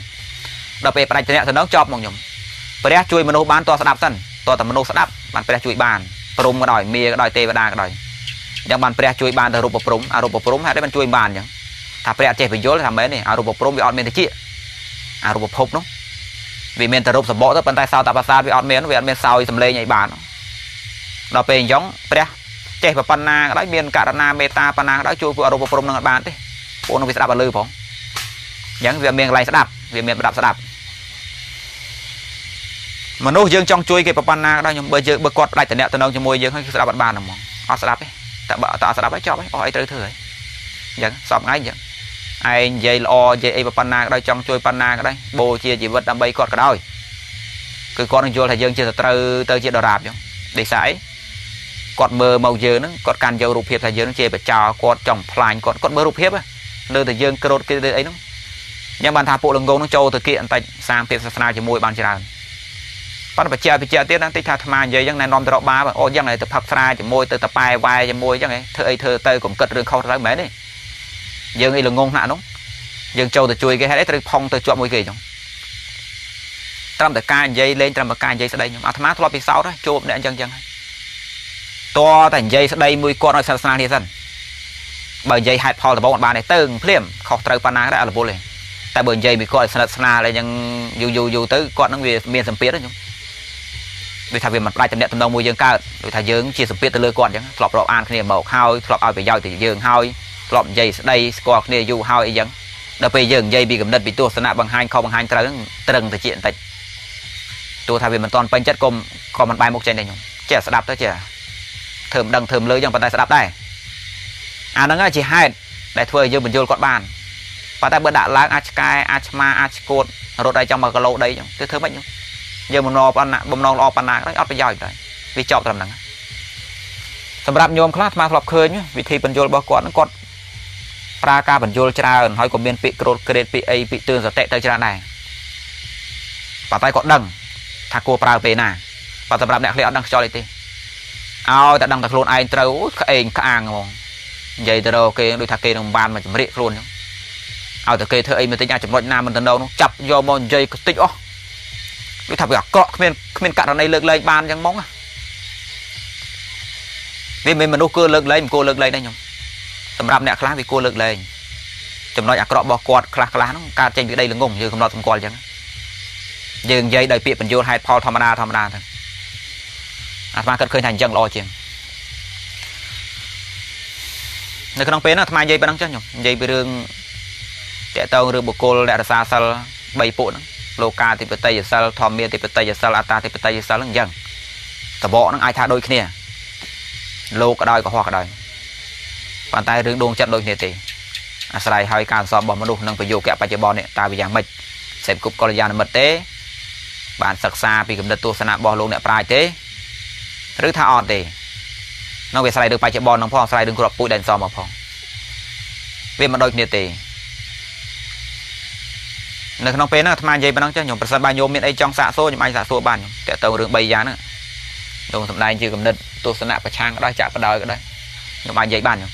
ដល់ពេលផ្ដាច់តំណែងតំណងចប់មកខ្ញុំព្រះជួយមនុស្សបានតស្ដាប់សិនតតែមនុស្សស្ដាប់បានព្រះជួយបានព្រំក៏ដោយមាក៏ដោយទេវតាក៏ដោយអញ្ចឹងបានព្រះជួយបានទៅរូបព្រំអរូបព្រំហេតុតែបានជួយបានអញ្ចឹងថាព្រះអត់ចេះបញ្យល់ថាមែនទេអរូបព្រំវាអត់មានតិចអរូបភពនោះវាមានតែរូបសបកទៅប៉ុន្តែសោតបសាទវាអត់មានវាអត់មានសោយសម្លេងអីបានដល់ពេលអញ្ចឹងព្រះចេះប៉ុណ្ណាក៏ដោយមានករណាមេត្តាប៉ុណ្ណាក៏ដោយជួយពួកអរូបព្រំនឹងអត់បានទេពួកនោះវាស្ដាប់ឲ្យលឺផងអញ្ចឹងវាមានកន្លែងស្ដាប់វាមានប្រដាប់ស្ដាប់ មនុស្សយើងចង់ជួយគេប្រព័ន្ធណាក៏ដោយខ្ញុំបើយើងបើគាត់ផ្ដាច់តំណែងតំណងជាមួយយើងហើយគឺស្ដាប់អត់បានហ្មងអត់ស្ដាប់ទេតែបើអត់ស្ដាប់ហើយចប់ហើយអស់អីត្រូវធ្វើហើយអញ្ចឹងសពថ្ងៃអញ្ចឹងឯងនិយាយល្អនិយាយអីប្រព័ន្ធណាក៏ដោយចង់ជួយប៉ុណ្ណាក៏ដោយបូជាជីវិតដើម្បីគាត់ក៏ដោយគឺគាត់នឹងយល់ថាយើងជាសត្រូវទៅជាដរាបអញ្ចឹងដូចស្អីគាត់មើលមកយើងហ្នឹងគាត់កាន់យករូបភាពថាយើងជាបចោគាត់ចង់ផ្លាញគាត់គាត់មើលរូបភាពលើតែយើងក្រោតគេអីហ្នឹងអញ្ចឹងបានថាពួកលងងហ្នឹងចូលទៅគៀកបន្តិចសាមភាពសាសនាជាមួយបានច្រើន ប៉ុន្តែបជាបជាទៀតណាតិចថាអាត្មានិយាយអញ្ចឹងណែនាំទៅរកបាអូអញ្ចឹងទៅផឹកស្រាជាមួយទៅតប៉ែវាយជាមួយអញ្ចឹងធ្វើអីធ្វើទៅកុំគិតរឿងខុសទៅមែនទេយើងអីល្ងងណាស់នោះយើងចូលទៅជួយគេហេតុអីត្រូវផុងទៅជាប់មួយគេអញ្ចឹងត្រឹមតែការនិយាយលេងត្រឹមតែការនិយាយស្ដីខ្ញុំអាត្មាធ្លាប់ពិសោធន៍ជួបអ្នកអញ្ចឹងអញ្ចឹងតើតែនិយាយស្ដីមួយគាត់ឲ្យសាសនានេះសិនបើនិយាយហេតុផលដំបូងអត់បានទេទៅភ្លាមខុសត្រូវប៉ុណ្ណាដែរអត់រវល់ទេតែបើនិយាយមួយគាត់ស្និទ្ធស្នាលអីចឹងយូរយូរយូរទៅគាត់នឹងវាមានសម្ពាធខ្ញុំ ដូចថាវាមិនផ្ដាច់តំណែងតំណងមួយយើងកើតដូចថាយើងជាសម្ពាធទៅលើគាត់អញ្ចឹងធ្លាប់រាប់អានគ្នាមកហើយធ្លាប់ឲ្យប្រយោជន៍ទៅយើងហើយធ្លាប់និយាយស្ដីស្គាល់គ្នាយូរហើយអីចឹងដល់ពេលយើងនិយាយពីកំណត់ពីទស្សនៈបង្ហាញខុសបង្ហាញត្រូវហ្នឹងត្រឹងទៅជាបន្តិចទោះថាវាមិនតាន់ពេញចិត្តក៏ក៏មិនបែរមុខចេញដែរខ្ញុំចេះស្ដាប់ទៅចេះធ្វើមិនដឹងធ្វើមិនលើចឹងប៉ុន្តែស្ដាប់ដែរអាហ្នឹងជាហេតុដែលធ្វើឲ្យយើងបញ្យល់គាត់បានប៉ុន្តែបើដាក់ឡើងអាចឆ្កែអាចឆ្មាអាចឆ្កួតរត់ឲ្យចង់1គីឡូដីចឹងគឺធ្វើម៉េចខ្ញុំ យើងបំណងប៉ុណ្ណាបំណងល្អប៉ុណ្ណាក៏អត់ប្រយោជន៍ដែរវាចប់ត្រឹមហ្នឹងសម្រាប់ញោមខ្លះអាត្មាធ្លាប់ឃើញវិធីបញ្យល់របស់គាត់ហ្នឹងគាត់ប្រើការបញ្យល់ច្រើនហើយក៏មានពាក្យក្រោតក្រេតពាក្យអីពាក្យទឿនសតិទៅច្រើនដែរប៉ុន្តែគាត់ដឹងថាគួរប្រើពេលណាប៉ុន្តែសម្រាប់អ្នកខ្លះអត់ដឹងខ្យល់អីទេឲ្យតែដឹងតែខ្លួនឯងត្រូវក្អេងក្អាងហ្មងនិយាយទៅរកគេដូចថាគេនឹងបានមកចម្រៀកខ្លួនអញ្ចឹងឲ្យតែគេធ្វើអីមិនតិចអាចចំណុចណាមិនទៅនោះចាប់យកមកនិយាយតិចអស់ ដូចថាវាអាក្រក់គ្មានគ្មានករណីលើកលែងបានអញ្ចឹងហ្មងវាមិនមនុស្សគួរលើកលែងមិនគួរលើកលែងដែរខ្ញុំសម្រាប់អ្នកខ្លះវាគួរលើកលែងចំណុចអាក្រក់របស់គាត់ខ្លះខ្លះហ្នឹងកើតចេញពីដីល្ងងយើងកំណត់សម្គាល់អញ្ចឹងយើងនិយាយដោយពាក្យបញ្យល់ហេតុផលធម្មតាធម្មតាទៅអាត្មាគិតឃើញថាអញ្ចឹងល្អជាងនៅក្នុងពេលហ្នឹងអាត្មានិយាយប៉ុណ្ណឹងចុះខ្ញុំនិយាយពីរឿងតកតងរឿងបុគ្គលដែលរសាសិល3ពួកហ្នឹង លោកាធិបតីយសិលធម្មាធិបតីយសិលអត្តាធិបតីយសិលហ្នឹងអញ្ចឹងតបកហ្នឹងអាចថាដូចគ្នាលោកក៏ដោយកុហកក៏ដោយប៉ុន្តែរឿងដួងចិត្តដូចគ្នាទេអាស្រ័យហើយការសอบរបស់មនុស្សនិងប្រយោគៈបច្ចុប្បន្ននេះតើវាយ៉ាងម៉េចសេពគប់កល្យាណមិត្តទេ បានសិក្សាពីគំនិតទស្សនៈរបស់លោកអ្នកប្រាជ្ញទេឬថាអត់ទេនៅវាស្រ័យរឿងបច្ចុប្បន្ននឹងផងស្រ័យរឿងក្របពូជដែលសមមកផងវាមិនដូចគ្នាទេ នៅក្នុងពេលហ្នឹងអាត្មានិយាយប៉ុណ្ណឹងចាស់ខ្ញុំប្រសិនបើញោមមានអីចង់សាកសួរខ្ញុំអាចសាកសួរបានខ្ញុំតើទៅរឿង3យ៉ាងហ្នឹងខ្ញុំសម្ដែងជាគំនិតទស្សនៈប្រឆាំងក៏ដោយចាក់បដ ாய் ក៏ដោយខ្ញុំអាចនិយាយបានខ្ញុំ